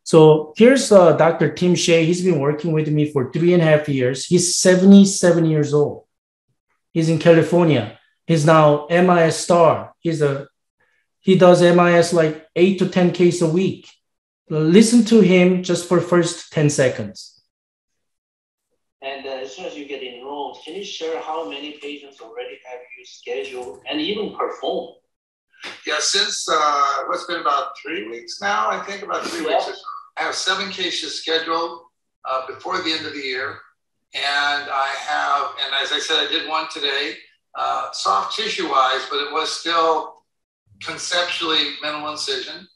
So here's uh, Dr. Tim Shea. He's been working with me for three and a half years. He's 77 years old. He's in California. He's now MIS star. He's a he does MIS like eight to 10 cases a week. Listen to him just for first 10 seconds. And uh, as soon as you get enrolled, can you share how many patients already have you scheduled and even performed? Yeah, since uh, what's been about three weeks now, I think about three weeks. I have seven cases scheduled uh, before the end of the year, and I have, and as I said, I did one today, uh, soft tissue wise, but it was still conceptually minimal incision.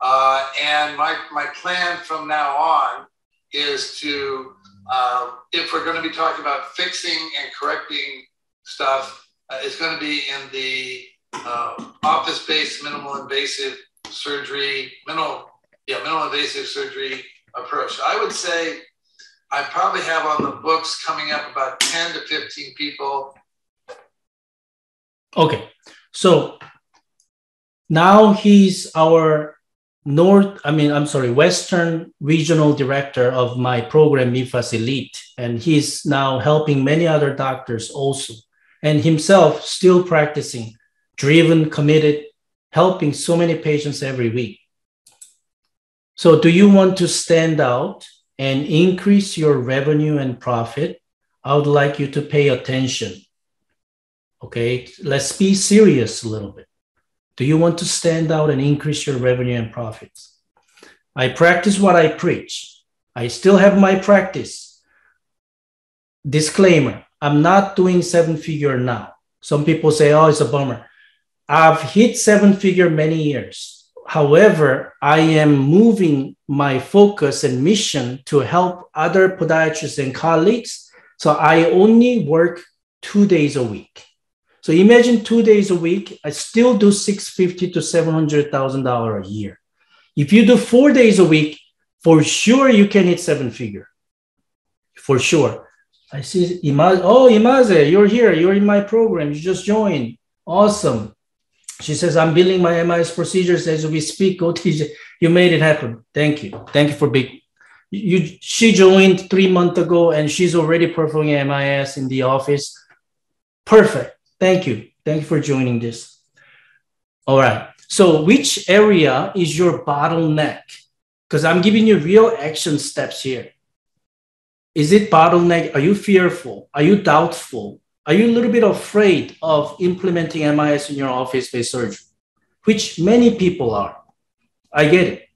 Uh, and my my plan from now on is to, uh, if we're going to be talking about fixing and correcting stuff, uh, it's going to be in the uh, office-based minimal invasive surgery, minimal, yeah, minimal invasive surgery approach. I would say I probably have on the books coming up about 10 to 15 people. Okay. So now he's our North, I mean, I'm sorry, Western Regional Director of my program, MIFAS Elite. And he's now helping many other doctors also, and himself still practicing driven, committed, helping so many patients every week. So, do you want to stand out and increase your revenue and profit? I would like you to pay attention. Okay, let's be serious a little bit. Do you want to stand out and increase your revenue and profits? I practice what I preach. I still have my practice. Disclaimer I'm not doing seven figure now. Some people say, oh, it's a bummer. I've hit seven figure many years. However, I am moving my focus and mission to help other podiatrists and colleagues. So I only work two days a week. So imagine two days a week, I still do 650 to $700,000 a year. If you do four days a week, for sure you can hit seven figure. For sure. I see. Oh, Imaze, you're here. You're in my program. You just joined. Awesome. She says, I'm building my MIS procedures as we speak. Go TJ. You made it happen. Thank you. Thank you for being. You, she joined three months ago and she's already performing MIS in the office. Perfect. Thank you. Thank you for joining this. All right. So, which area is your bottleneck? Because I'm giving you real action steps here. Is it bottleneck? Are you fearful? Are you doubtful? Are you a little bit afraid of implementing MIS in your office based surgery? Which many people are. I get it.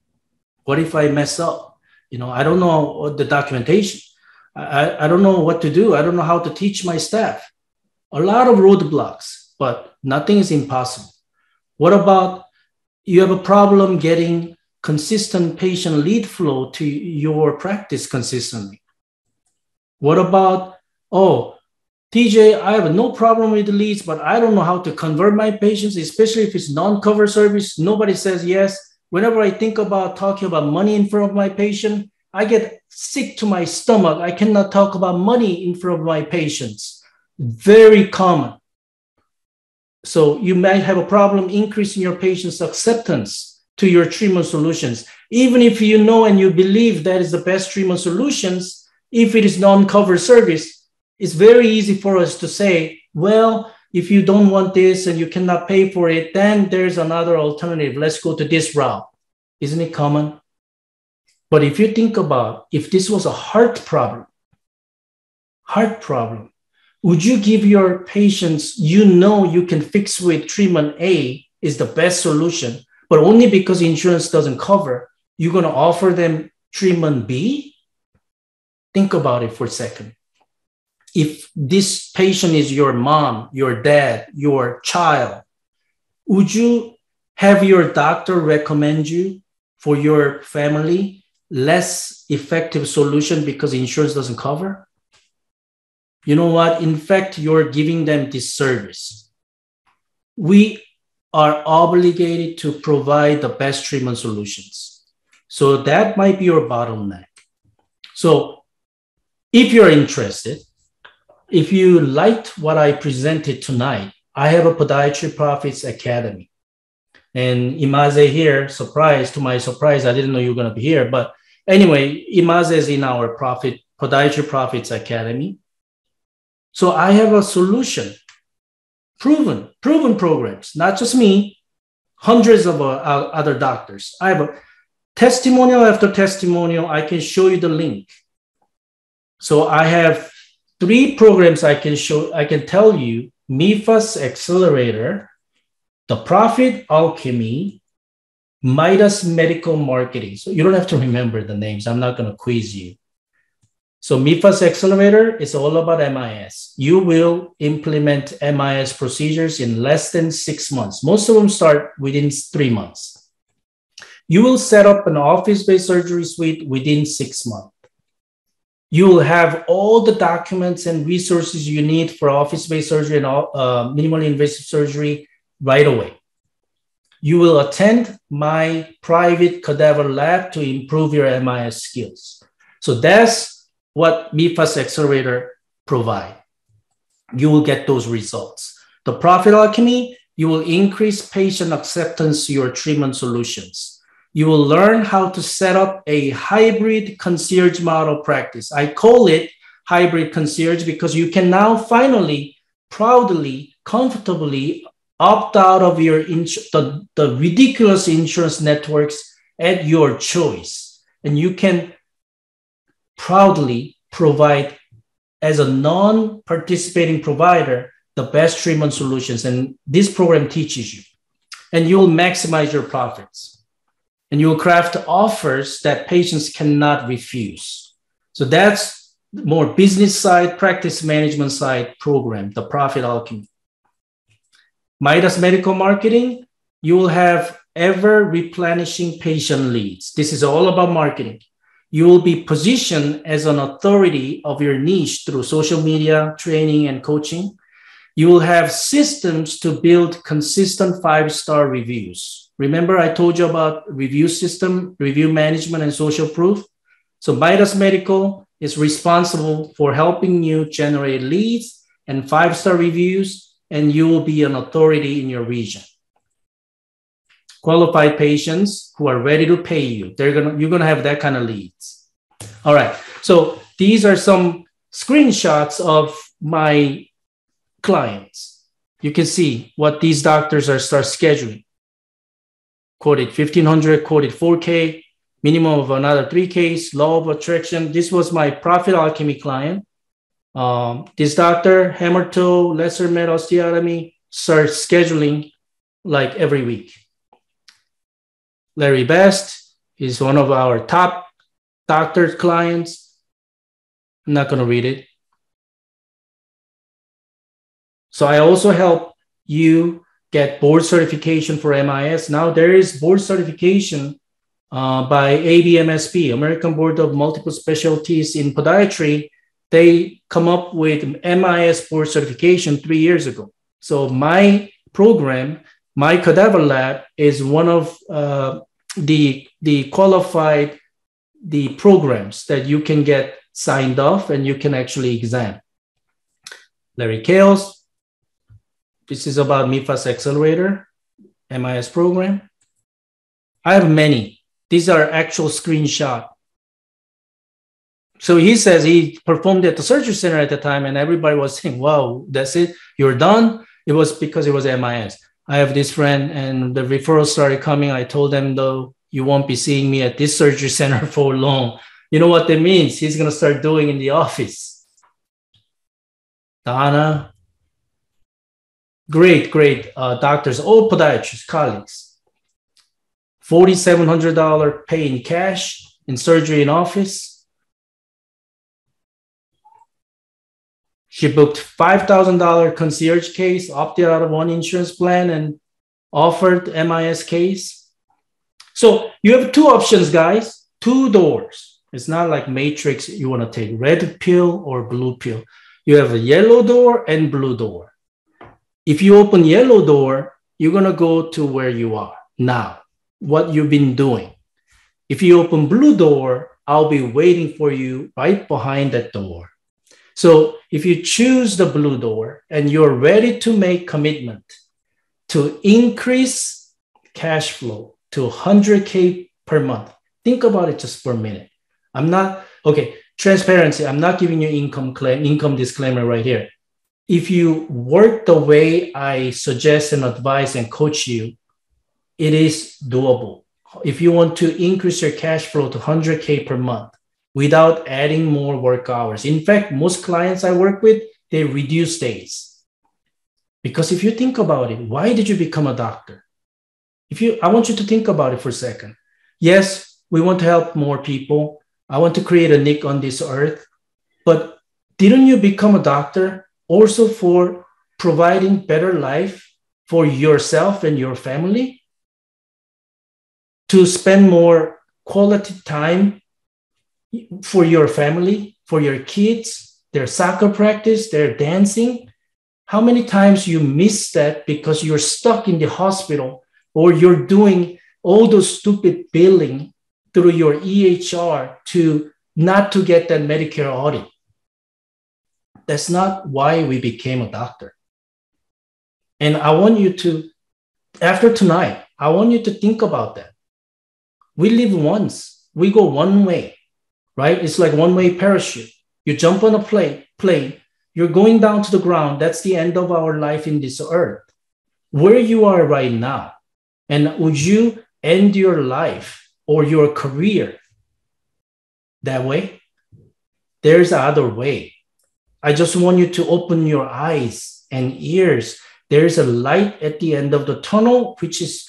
What if I mess up? You know, I don't know the documentation. I, I don't know what to do. I don't know how to teach my staff. A lot of roadblocks, but nothing is impossible. What about you have a problem getting consistent patient lead flow to your practice consistently? What about, oh, TJ, I have no problem with leads, but I don't know how to convert my patients, especially if it's non-cover service. Nobody says yes. Whenever I think about talking about money in front of my patient, I get sick to my stomach. I cannot talk about money in front of my patients. Very common. So you might have a problem increasing your patient's acceptance to your treatment solutions. Even if you know and you believe that is the best treatment solutions, if it is non-covered service, it's very easy for us to say, well, if you don't want this and you cannot pay for it, then there's another alternative. Let's go to this route. Isn't it common? But if you think about if this was a heart problem, heart problem, would you give your patients you know you can fix with treatment A is the best solution, but only because insurance doesn't cover, you're going to offer them treatment B? Think about it for a second if this patient is your mom, your dad, your child, would you have your doctor recommend you for your family less effective solution because insurance doesn't cover? You know what? In fact, you're giving them disservice. We are obligated to provide the best treatment solutions. So that might be your bottleneck. So if you're interested, if you liked what I presented tonight, I have a Podiatry Profits Academy. And Imaze here, surprise, to my surprise, I didn't know you were going to be here. But anyway, Imaze is in our profit, Podiatry Profits Academy. So I have a solution, proven, proven programs, not just me, hundreds of uh, other doctors. I have a testimonial after testimonial. I can show you the link. So I have three programs I can show, I can tell you MIFAS Accelerator, the Profit Alchemy, Midas Medical Marketing. So you don't have to remember the names. I'm not going to quiz you. So MIFAS Accelerator is all about MIS. You will implement MIS procedures in less than six months. Most of them start within three months. You will set up an office-based surgery suite within six months you will have all the documents and resources you need for office-based surgery and uh, minimally invasive surgery right away. You will attend my private cadaver lab to improve your MIS skills. So that's what MIFAS Accelerator provide. You will get those results. The Profit Alchemy, you will increase patient acceptance to your treatment solutions you will learn how to set up a hybrid concierge model practice. I call it hybrid concierge because you can now finally, proudly, comfortably opt out of your the, the ridiculous insurance networks at your choice. And you can proudly provide, as a non participating provider, the best treatment solutions. And this program teaches you. And you'll maximize your profits and you will craft offers that patients cannot refuse. So that's more business side, practice management side program, the Profit Alchemy. Midas Medical Marketing, you will have ever replenishing patient leads. This is all about marketing. You will be positioned as an authority of your niche through social media, training, and coaching. You will have systems to build consistent five star reviews Remember, I told you about review system, review management, and social proof. So Midas Medical is responsible for helping you generate leads and five-star reviews, and you will be an authority in your region. Qualified patients who are ready to pay you, they're gonna you're gonna have that kind of leads. All right. So these are some screenshots of my clients. You can see what these doctors are start scheduling quoted 1500, quoted 4K, minimum of another 3Ks, law of attraction. This was my profit alchemy client. Um, this doctor, hammer toe, lesser med osteotomy, starts scheduling like every week. Larry Best is one of our top doctor clients. I'm not going to read it. So I also help you get board certification for MIS. Now there is board certification uh, by ABMSP, American Board of Multiple Specialties in Podiatry. They come up with MIS board certification three years ago. So my program, my cadaver lab, is one of uh, the the qualified the programs that you can get signed off and you can actually exam. Larry Kales, this is about MIFAS Accelerator, MIS program. I have many. These are actual screenshot. So he says he performed at the surgery center at the time, and everybody was saying, "Wow, that's it, you're done." It was because it was MIS. I have this friend, and the referrals started coming. I told them, though, you won't be seeing me at this surgery center for long. You know what that means? He's gonna start doing in the office. Donna, great, great uh, doctors, all podiatrists, colleagues. $4,700 pay in cash in surgery in office. She booked $5,000 concierge case, opted out of one insurance plan, and offered MIS case. So you have two options, guys, two doors. It's not like Matrix, you want to take red pill or blue pill. You have a yellow door and blue door. If you open yellow door, you're going to go to where you are now, what you've been doing. If you open blue door, I'll be waiting for you right behind that door. So if you choose the blue door and you're ready to make commitment to increase cash flow to 100K per month, think about it just for a minute. I'm not, okay, transparency. I'm not giving you income claim, income disclaimer right here if you work the way I suggest and advise and coach you, it is doable. If you want to increase your cash flow to 100K per month without adding more work hours. In fact, most clients I work with, they reduce days. Because if you think about it, why did you become a doctor? If you, I want you to think about it for a second. Yes, we want to help more people. I want to create a nick on this earth. But didn't you become a doctor also for providing better life for yourself and your family, to spend more quality time for your family, for your kids, their soccer practice, their dancing. How many times you miss that because you're stuck in the hospital or you're doing all those stupid billing through your EHR to not to get that Medicare audit? That's not why we became a doctor. And I want you to, after tonight, I want you to think about that. We live once, we go one way, right? It's like one way parachute. You jump on a plane, plane, you're going down to the ground. That's the end of our life in this earth. Where you are right now, and would you end your life or your career that way? There's another way. I just want you to open your eyes and ears. There is a light at the end of the tunnel, which is,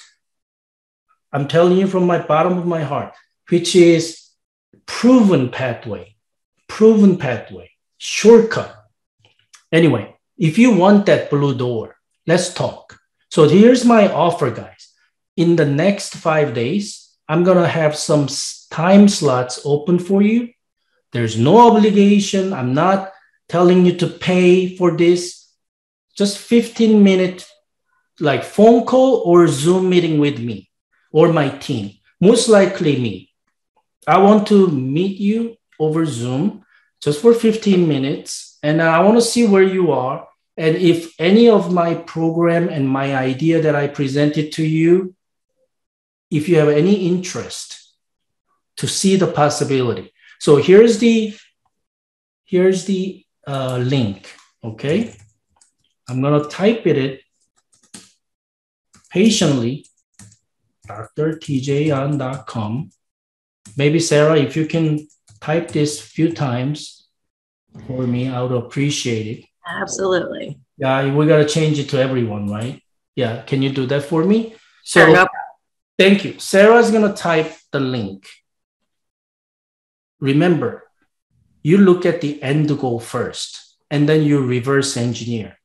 I'm telling you from my bottom of my heart, which is proven pathway, proven pathway, shortcut. Anyway, if you want that blue door, let's talk. So here's my offer, guys. In the next five days, I'm going to have some time slots open for you. There's no obligation. I'm not telling you to pay for this, just 15 minute like phone call or Zoom meeting with me or my team, most likely me. I want to meet you over Zoom just for 15 minutes and I want to see where you are and if any of my program and my idea that I presented to you if you have any interest to see the possibility. So here's the here's the uh, link, okay? I'm gonna type it patiently, drtjon.com. Maybe Sarah, if you can type this a few times for me, I would appreciate it. Absolutely. Yeah, we gotta change it to everyone, right? Yeah, can you do that for me? So Sure, thank you. Sarah's gonna type the link. Remember, you look at the end goal first and then you reverse engineer,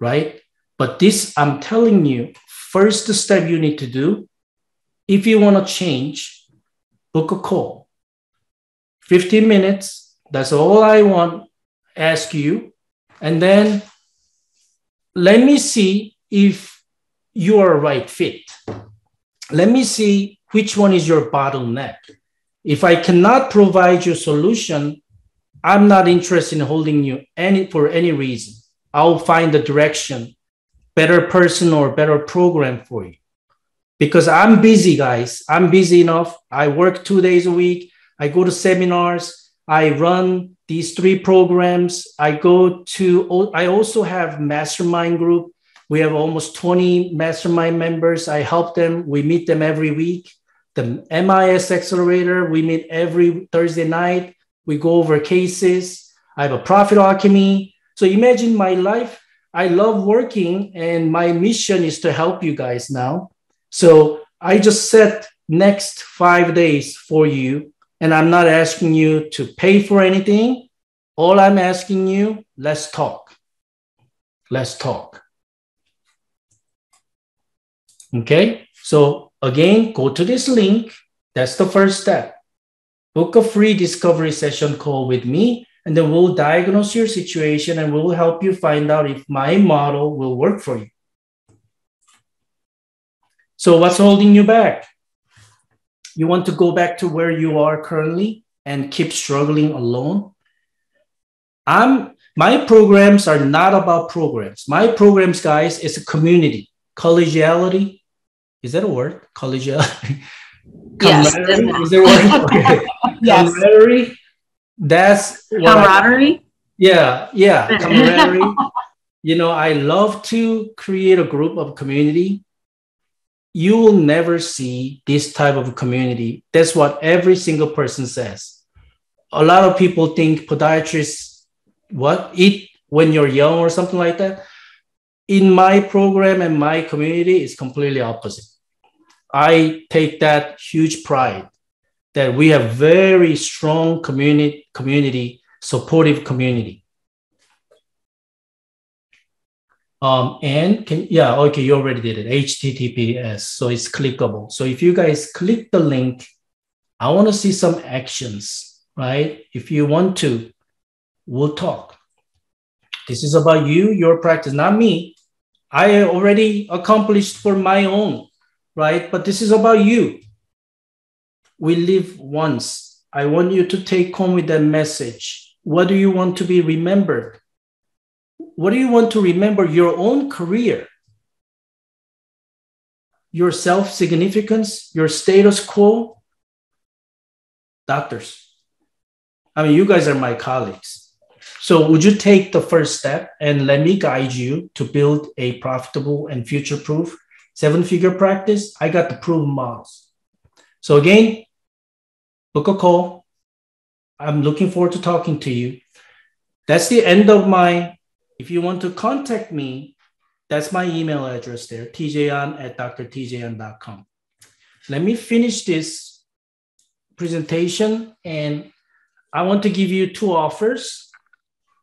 right? But this, I'm telling you, first step you need to do if you want to change, book a call. 15 minutes, that's all I want, ask you. And then let me see if you are a right fit. Let me see which one is your bottleneck If I cannot provide you solution, I'm not interested in holding you any for any reason. I'll find the direction, better person or better program for you. Because I'm busy, guys. I'm busy enough. I work two days a week. I go to seminars. I run these three programs. I go to, I also have mastermind group. We have almost 20 mastermind members. I help them. We meet them every week. The MIS accelerator, we meet every Thursday night. We go over cases. I have a profit alchemy. So imagine my life. I love working and my mission is to help you guys now. So I just set next five days for you and I'm not asking you to pay for anything. All I'm asking you, let's talk. Let's talk. Okay, so again, go to this link. That's the first step. Book a free discovery session call with me, and then we'll diagnose your situation and we'll help you find out if my model will work for you. So, what's holding you back? You want to go back to where you are currently and keep struggling alone? I'm my programs are not about programs. My programs, guys, is a community, collegiality. Is that a word? Collegiality. Yes. Is there a word? Okay. Yes. Camaraderie. That's what I- Camaraderie? yeah, yeah, camaraderie. you know, I love to create a group of community. You will never see this type of community. That's what every single person says. A lot of people think podiatrists what eat when you're young or something like that. In my program and my community, it's completely opposite. I take that huge pride that we have very strong community community supportive community. Um, and can yeah, okay, you already did it. HTTPS, so it's clickable. So if you guys click the link, I want to see some actions, right? If you want to, we'll talk. This is about you, your practice, not me. I already accomplished for my own, right? But this is about you. We live once. I want you to take home with that message. What do you want to be remembered? What do you want to remember? Your own career, your self significance, your status quo? Doctors. I mean, you guys are my colleagues. So, would you take the first step and let me guide you to build a profitable and future proof seven figure practice? I got the proven models. So, again, book a call. I'm looking forward to talking to you. That's the end of my. If you want to contact me, that's my email address there, tjan at drtjan.com. Let me finish this presentation and I want to give you two offers.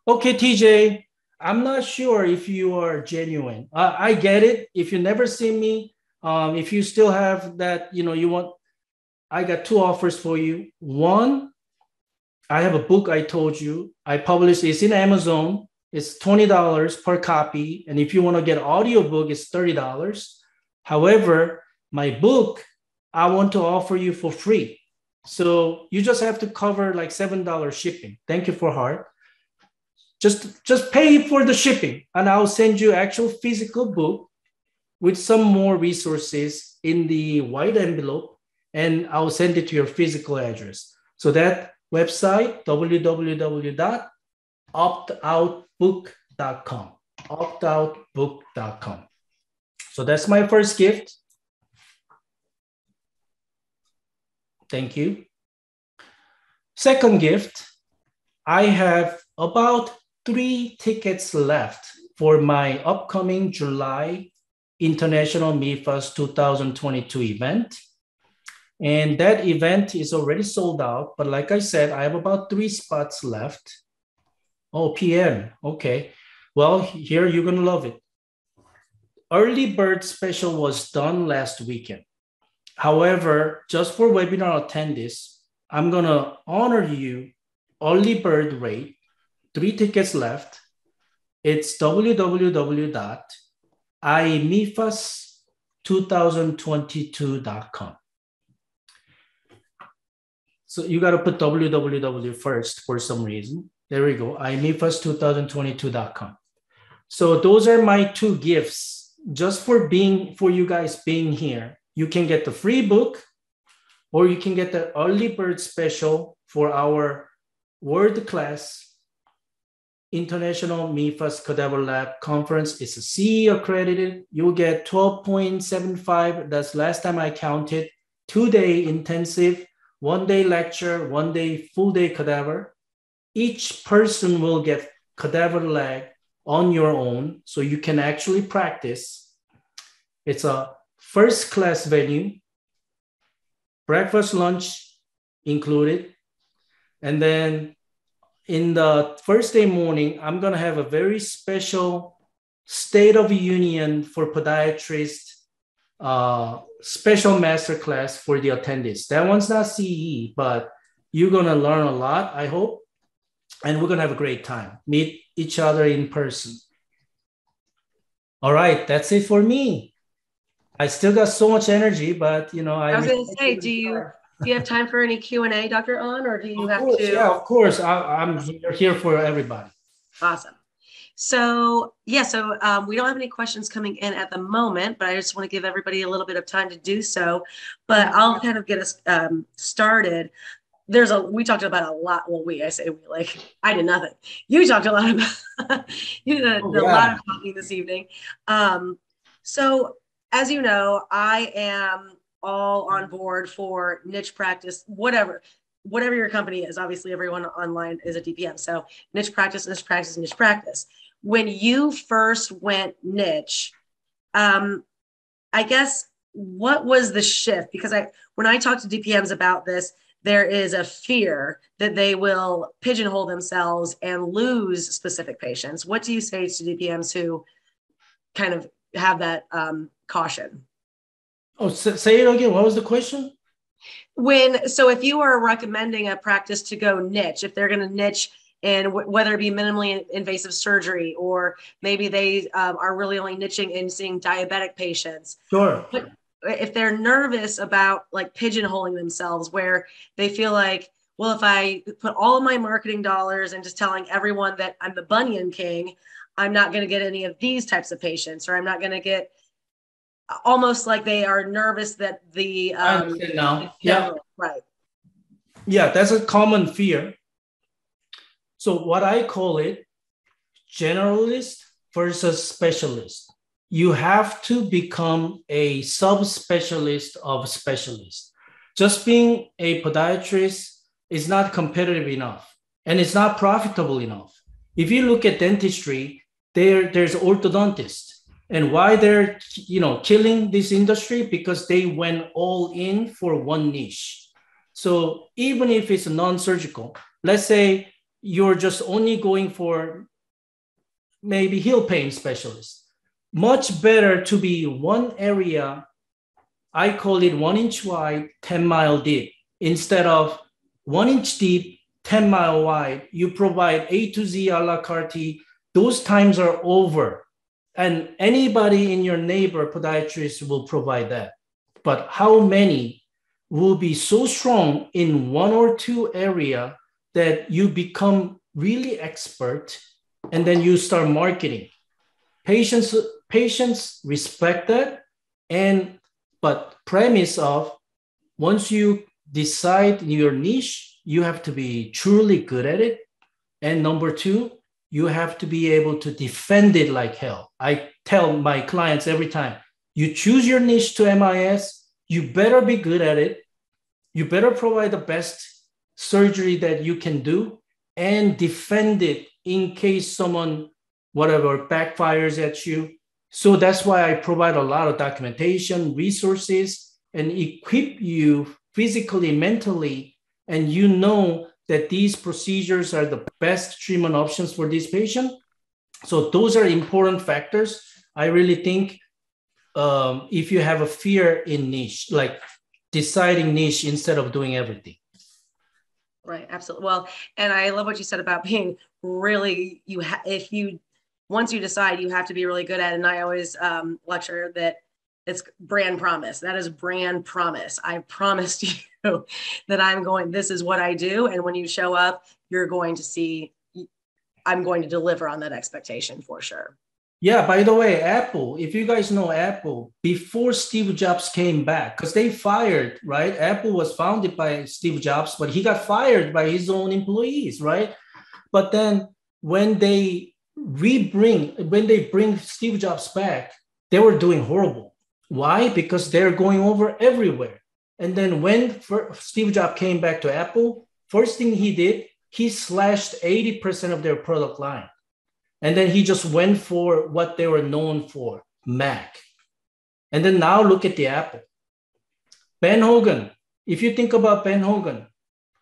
Okay, TJ, I'm not sure if you are genuine. I, I get it. If you never seen me, um, if you still have that, you know, you want, I got two offers for you. One, I have a book I told you. I published it's in Amazon. It's $20 per copy. And if you want to get audiobook, it's $30. However, my book, I want to offer you for free. So you just have to cover like $7 shipping. Thank you for heart. Just, just pay for the shipping and I'll send you actual physical book with some more resources in the white envelope and I'll send it to your physical address. So that website, www.optoutbook.com, optoutbook.com. Optoutbook.com. So that's my first gift. Thank you. Second gift, I have about three tickets left for my upcoming July International MIFAS 2022 event. And that event is already sold out. But like I said, I have about three spots left. Oh, PM. Okay. Well, here you're going to love it. Early bird special was done last weekend. However, just for webinar attendees, I'm going to honor you early bird rate, three tickets left. It's www.imifas2022.com. So you got to put www first for some reason. There we go. imifas2022.com. So those are my two gifts just for being for you guys being here. You can get the free book or you can get the early bird special for our world class International MIFAS Cadaver Lab Conference. It's a CE accredited. You'll get 12.75. That's last time I counted. Two day intensive, one day lecture, one day full day cadaver. Each person will get cadaver leg on your own so you can actually practice. It's a first class venue, breakfast, lunch included. And then in the first day morning, I'm going to have a very special State of Union for podiatrists uh, special master class for the attendees. That one's not CE, but you're going to learn a lot, I hope. And we're going to have a great time. Meet each other in person. All right, that's it for me. I still got so much energy, but you know, I, I was going to say, do you do you have time for any Q and A, Dr. Ahn, or do you of have course, to? Yeah, of course. I, am here for everybody. Awesome. So yeah, so um, we don't have any questions coming in at the moment, but I just want to give everybody a little bit of time to do so. But I'll kind of get us um, started. There's a we talked about a lot. Well, we I say we like I did nothing. You talked a lot about you did a, oh, yeah. a lot of talking this evening. Um, so as you know, I am all on board for niche practice, whatever, whatever your company is. Obviously, everyone online is a DPM. So niche practice, niche practice, niche practice. When you first went niche, um, I guess what was the shift? Because I when I talk to DPMs about this, there is a fear that they will pigeonhole themselves and lose specific patients. What do you say to DPMs who kind of have that um, caution? Oh, say it again. What was the question? When so, if you are recommending a practice to go niche, if they're going to niche in w- whether it be minimally invasive surgery or maybe they um, are really only niching in seeing diabetic patients. Sure. If they're nervous about like pigeonholing themselves, where they feel like, well, if I put all of my marketing dollars and just telling everyone that I'm the bunion king, I'm not going to get any of these types of patients, or I'm not going to get almost like they are nervous that the um, I understand now. Yeah, right. Yeah, that's a common fear. So what I call it, generalist versus specialist. You have to become a subspecialist of specialist. Just being a podiatrist is not competitive enough and it's not profitable enough. If you look at dentistry, there, there's orthodontists and why they're you know killing this industry because they went all in for one niche so even if it's non-surgical let's say you're just only going for maybe heel pain specialist much better to be one area i call it one inch wide 10 mile deep instead of one inch deep 10 mile wide you provide a to z a la carte those times are over and anybody in your neighbor podiatrist will provide that. But how many will be so strong in one or two area that you become really expert and then you start marketing? Patients, patients respect that. And but premise of once you decide your niche, you have to be truly good at it. And number two, you have to be able to defend it like hell. I tell my clients every time you choose your niche to MIS, you better be good at it. You better provide the best surgery that you can do and defend it in case someone, whatever, backfires at you. So that's why I provide a lot of documentation, resources, and equip you physically, mentally, and you know that these procedures are the best treatment options for this patient. So those are important factors. I really think um, if you have a fear in niche, like deciding niche instead of doing everything. Right, absolutely. Well, and I love what you said about being really you. Ha- if you once you decide, you have to be really good at. it. And I always um, lecture that it's brand promise. That is brand promise. I promised you that I'm going, this is what I do. And when you show up, you're going to see, I'm going to deliver on that expectation for sure. Yeah, by the way, Apple, if you guys know Apple, before Steve Jobs came back, because they fired, right? Apple was founded by Steve Jobs, but he got fired by his own employees, right? But then when they rebring, when they bring Steve Jobs back, they were doing horrible. Why? Because they're going over everywhere. And then when Steve Jobs came back to Apple, first thing he did, he slashed 80% of their product line. And then he just went for what they were known for, Mac. And then now look at the Apple. Ben Hogan, if you think about Ben Hogan,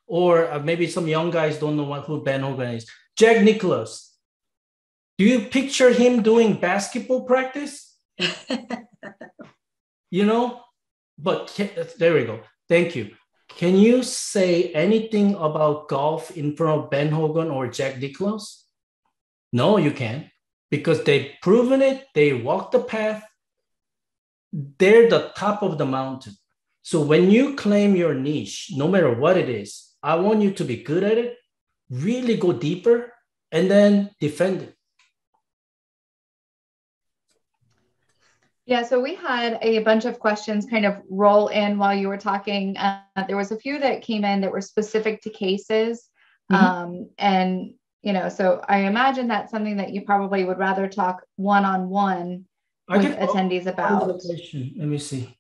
or uh, maybe some young guys don't know who Ben Hogan is, Jack Nicklaus, do you picture him doing basketball practice? you know, but there we go. Thank you. Can you say anything about golf in front of Ben Hogan or Jack Nicklaus? No, you can't because they've proven it. They walk the path. They're the top of the mountain. So when you claim your niche, no matter what it is, I want you to be good at it, really go deeper, and then defend it. Yeah, so we had a bunch of questions kind of roll in while you were talking. Uh, there was a few that came in that were specific to cases. Mm-hmm. Um, and you know so i imagine that's something that you probably would rather talk one-on-one with attendees about let me see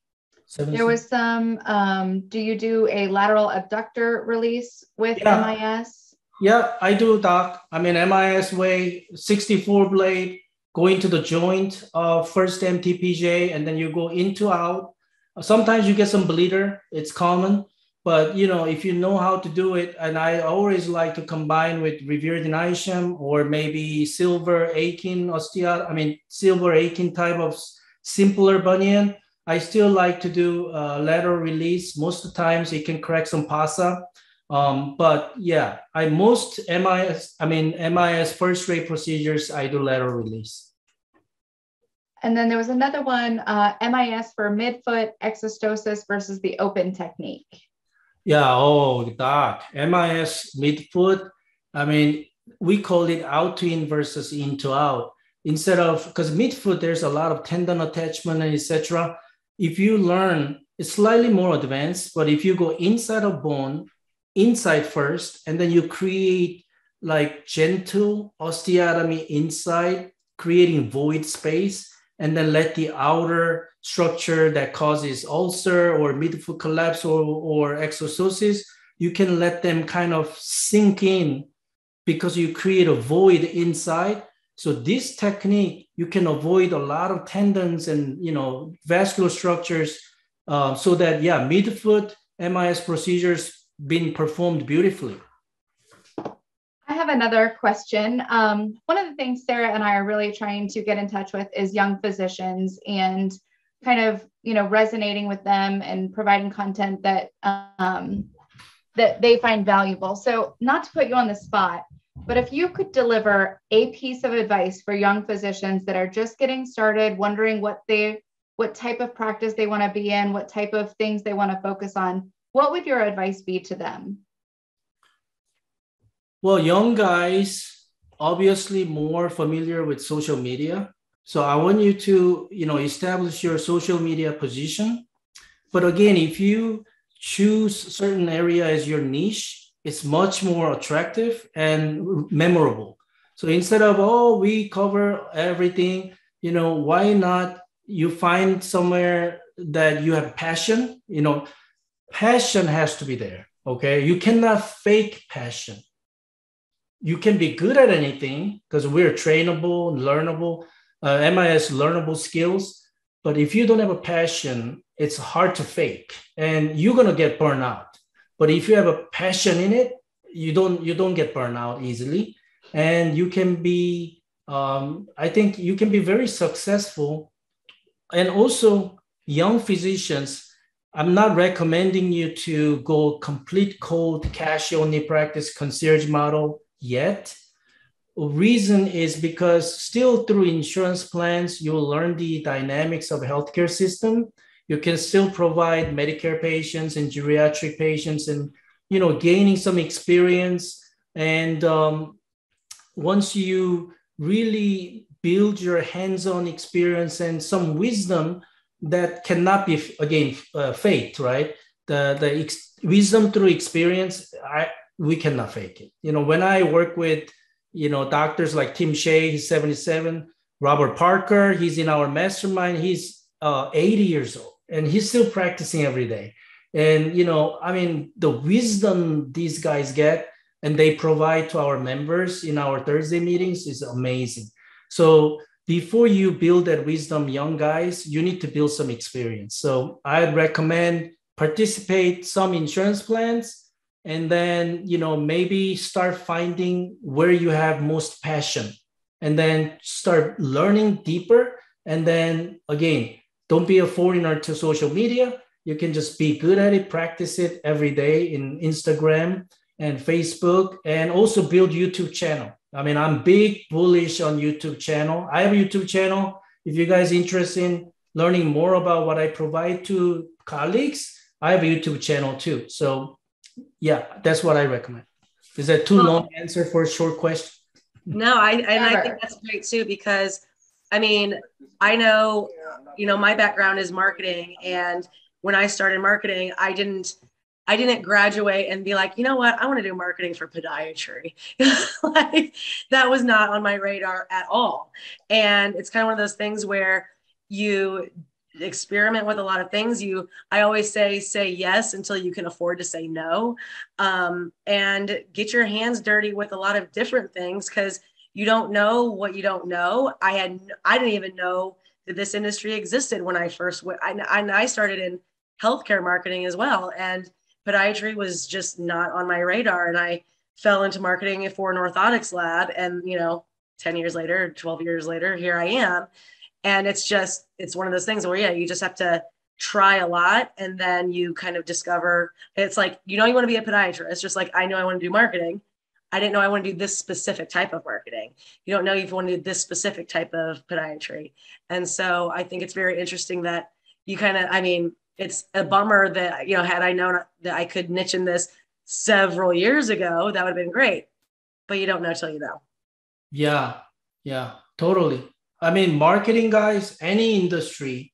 there was some um, do you do a lateral adductor release with yeah. mis yeah i do doc i mean mis way 64 blade going to the joint uh, first mtpj and then you go into out sometimes you get some bleeder it's common but you know, if you know how to do it, and I always like to combine with Reverdin-Isham or maybe silver Akin ostia, I mean silver Akin type of simpler bunion. I still like to do uh, lateral release. Most of the times it can correct some PASA. Um, but yeah, I most MIS, I mean MIS first ray procedures, I do lateral release. And then there was another one, uh, MIS for midfoot exostosis versus the open technique. Yeah, oh, doc, MIS midfoot. I mean, we call it out to in versus in to out. Instead of because midfoot, there's a lot of tendon attachment and etc. If you learn, it's slightly more advanced, but if you go inside of bone, inside first, and then you create like gentle osteotomy inside, creating void space, and then let the outer structure that causes ulcer or midfoot collapse or, or exostosis, you can let them kind of sink in because you create a void inside. So this technique, you can avoid a lot of tendons and you know vascular structures, uh, so that yeah, midfoot MIS procedures being performed beautifully. I have another question. Um, one of the things Sarah and I are really trying to get in touch with is young physicians and kind of you know resonating with them and providing content that um, that they find valuable. So, not to put you on the spot, but if you could deliver a piece of advice for young physicians that are just getting started, wondering what they what type of practice they want to be in, what type of things they want to focus on, what would your advice be to them? Well, young guys obviously more familiar with social media so I want you to, you know, establish your social media position. But again, if you choose certain area as your niche, it's much more attractive and memorable. So instead of, oh, we cover everything, you know, why not you find somewhere that you have passion? You know, passion has to be there. Okay. You cannot fake passion. You can be good at anything because we're trainable, learnable, uh, MIS learnable skills. But if you don't have a passion, it's hard to fake, and you're gonna get burned out. But if you have a passion in it, you don't you don't get burned out easily, and you can be. Um, I think you can be very successful, and also young physicians. I'm not recommending you to go complete cold cash only practice concierge model yet reason is because still through insurance plans you'll learn the dynamics of healthcare system you can still provide Medicare patients and geriatric patients and, you know, gaining some experience. And um, once you really build your hands-on experience and some wisdom that cannot be again uh, faked right? The the ex- wisdom through experience i we cannot fake it. You know when i work with you know doctors like tim shea he's 77 robert parker he's in our mastermind he's uh, 80 years old and he's still practicing every day. And you know i mean the wisdom these guys get and they provide to our members in our thursday meetings is amazing. So before you build that wisdom, young guys, you need to build some experience. So I'd recommend participate some insurance plans and then you know maybe start finding where you have most passion and then start learning deeper. And then again don't be a foreigner to social media. You can just be good at it practice it every day in instagram and facebook and also build youtube channel I mean, I'm big bullish on YouTube channel. I have a YouTube channel. If you guys interested in learning more about what I provide to colleagues, I have a YouTube channel too. So yeah, that's what I recommend. Is that too long answer for a short question? No, I and I think that's great too because I mean, I know, you know, my background is marketing and when I started marketing, I didn't I didn't graduate and be like, you know what, I want to do marketing for podiatry. like that was not on my radar at all. And it's kind of one of those things where you experiment with a lot of things. You, I always say, say yes until you can afford to say no, um, and get your hands dirty with a lot of different things because you don't know what you don't know. I had, I didn't even know that this industry existed when I first went. I, I started in healthcare marketing as well, and podiatry was just not on my radar. And I fell into marketing for an orthotics lab. And, you know, 10 years later, 12 years later, here I am. And it's just, it's one of those things where, yeah, you just have to try a lot and then you kind of discover it's like, you know, you want to be a podiatrist, just like I know I want to do marketing. I didn't know I want to do this specific type of marketing. You don't know if you want to do this specific type of podiatry. And so I think it's very interesting that you kind of, I mean, it's a bummer that you know had I known that I could niche in this several years ago, that would have been great. But you don't know till you know. Yeah, yeah, totally. I mean, marketing guys, any industry,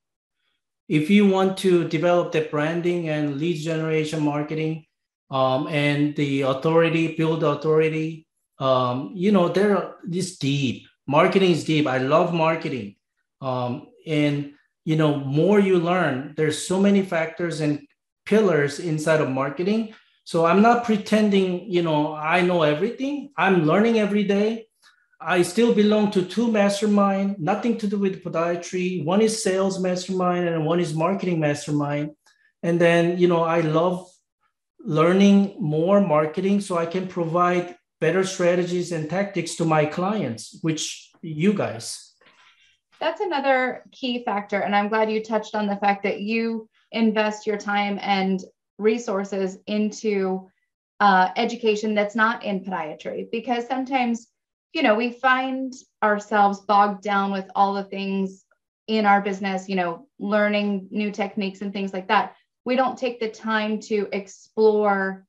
if you want to develop the branding and lead generation marketing, um, and the authority, build authority, um, you know, there are this deep. Marketing is deep. I love marketing. Um, and you know more you learn there's so many factors and pillars inside of marketing. So i'm not pretending you know i know everything. I'm learning every day. I still belong to two mastermind nothing to do with podiatry. One is sales mastermind and one is marketing mastermind. And then you know i love learning more marketing so i can provide better strategies and tactics to my clients which you guys that's another key factor. And I'm glad you touched on the fact that you invest your time and resources into uh, education that's not in podiatry because sometimes you know we find ourselves bogged down with all the things in our business you know learning new techniques and things like that we don't take the time to explore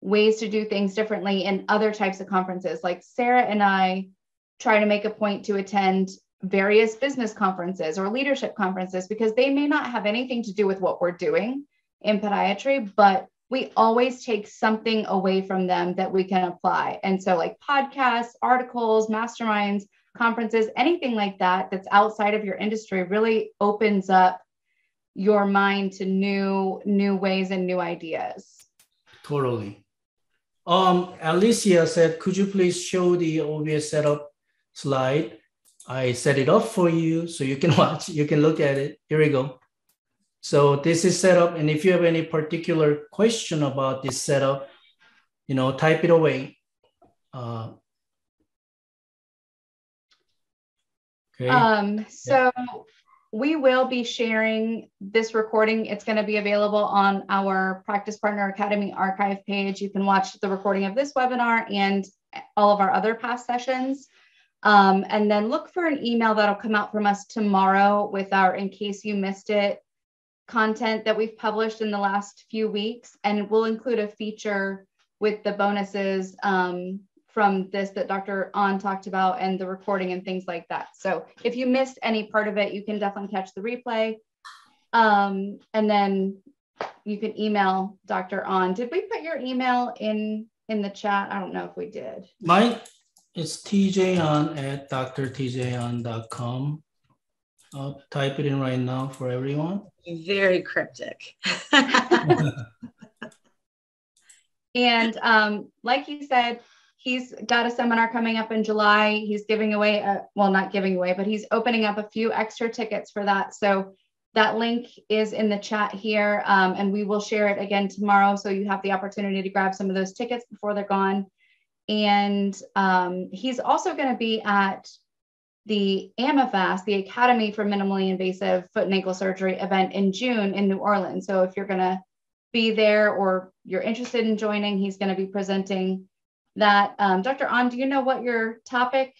ways to do things differently in other types of conferences like sarah and i try to make a point to attend various business conferences or leadership conferences because they may not have anything to do with what we're doing in podiatry, but we always take something away from them that we can apply. And so, like podcasts, articles, masterminds, conferences, anything like that that's outside of your industry really opens up your mind to new new ways and new ideas. Totally. Um, Alicia said, could you please show the OBS setup slide? I set it up for you so you can watch, you can look at it. Here we go. So this is set up. And if you have any particular question about this setup, you know, type it away. Uh, okay. Um, so yeah. we will be sharing this recording. It's going to be available on our Practice Partner Academy archive page. You can watch the recording of this webinar and all of our other past sessions. Um, and then look for an email that'll come out from us tomorrow with our in case you missed it content that we've published in the last few weeks, and we'll include a feature with the bonuses um, from this that Dr. Ahn talked about and the recording and things like that. So if you missed any part of it, you can definitely catch the replay. Um, and then you can email Dr. Ahn. Did we put your email in in the chat? I don't know if we did. Mine is tjon at drtjon.com. I'll type it in right now for everyone. Very cryptic. and um, like you said, he's got a seminar coming up in July. He's giving away, a, well, not giving away, but he's opening up a few extra tickets for that. So that link is in the chat here, um, and we will share it again tomorrow. So you have the opportunity to grab some of those tickets before they're gone. And um, he's also going to be at the AMIFAS, the Academy for Minimally Invasive Foot and Ankle Surgery event in June in New Orleans. So if you're going to be there or you're interested in joining, he's going to be presenting that. Um, Dr. Ahn, do you know what your topic,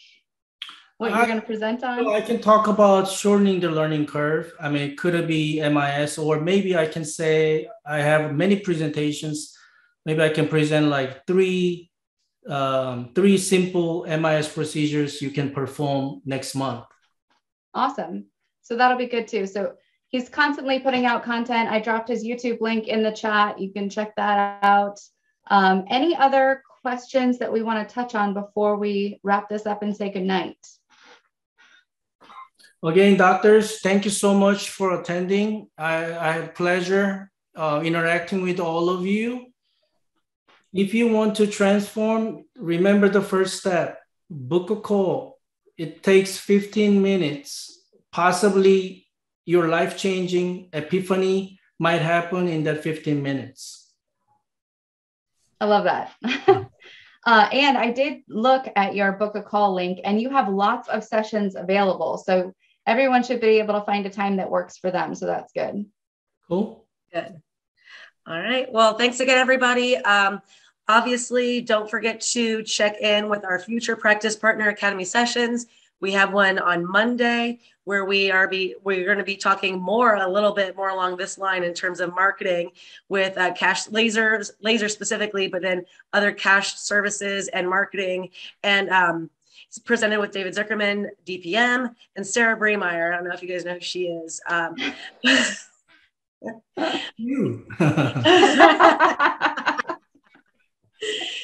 what you're going to present on? I can talk about shortening the learning curve. I mean, could it be MIS or maybe I can say I have many presentations. Maybe I can present like three um, three simple MIS procedures you can perform next month. Awesome. So that'll be good too. So he's constantly putting out content. I dropped his YouTube link in the chat. You can check that out. Um, any other questions that we want to touch on before we wrap this up and say goodnight? Again, doctors, thank you so much for attending. I, I had pleasure uh, interacting with all of you. If you want to transform, remember the first step, book a call. It takes 15 minutes. Possibly your life-changing epiphany might happen in that 15 minutes. I love that. uh, and I did look at your book a call link, and you have lots of sessions available. So everyone should be able to find a time that works for them. So that's good. Cool. Good. All right. Well, thanks again, everybody. Um, obviously, don't forget to check in with our future Practice Partner Academy sessions. We have one on Monday where we are be we're going to be talking more a little bit more along this line in terms of marketing with uh, cash lasers laser specifically, but then other cash services and marketing and um, it's presented with David Zuckerman, DPM, and Sarah Bremeyer. I don't know if you guys know who she is. Um, you.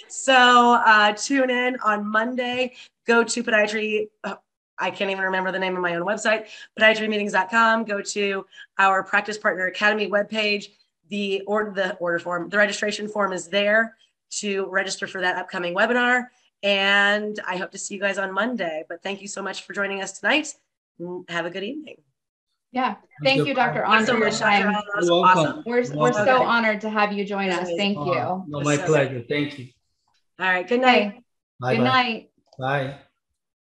so uh, tune in on Monday. Go to podiatry. Uh, I can't even remember the name of my own website, podiatrymeetings.com. Go to our Practice Partner Academy webpage. The order, the order form, the registration form is there to register for that upcoming webinar. And I hope to see you guys on Monday. But thank you so much for joining us tonight. Have a good evening. Yeah. Thank you, Dr. Ahn, for your time. Awesome. We're, we're so honored to have you join us. Thank you. No, my pleasure. Thank you. All right. Good night. Bye. Good night. Bye.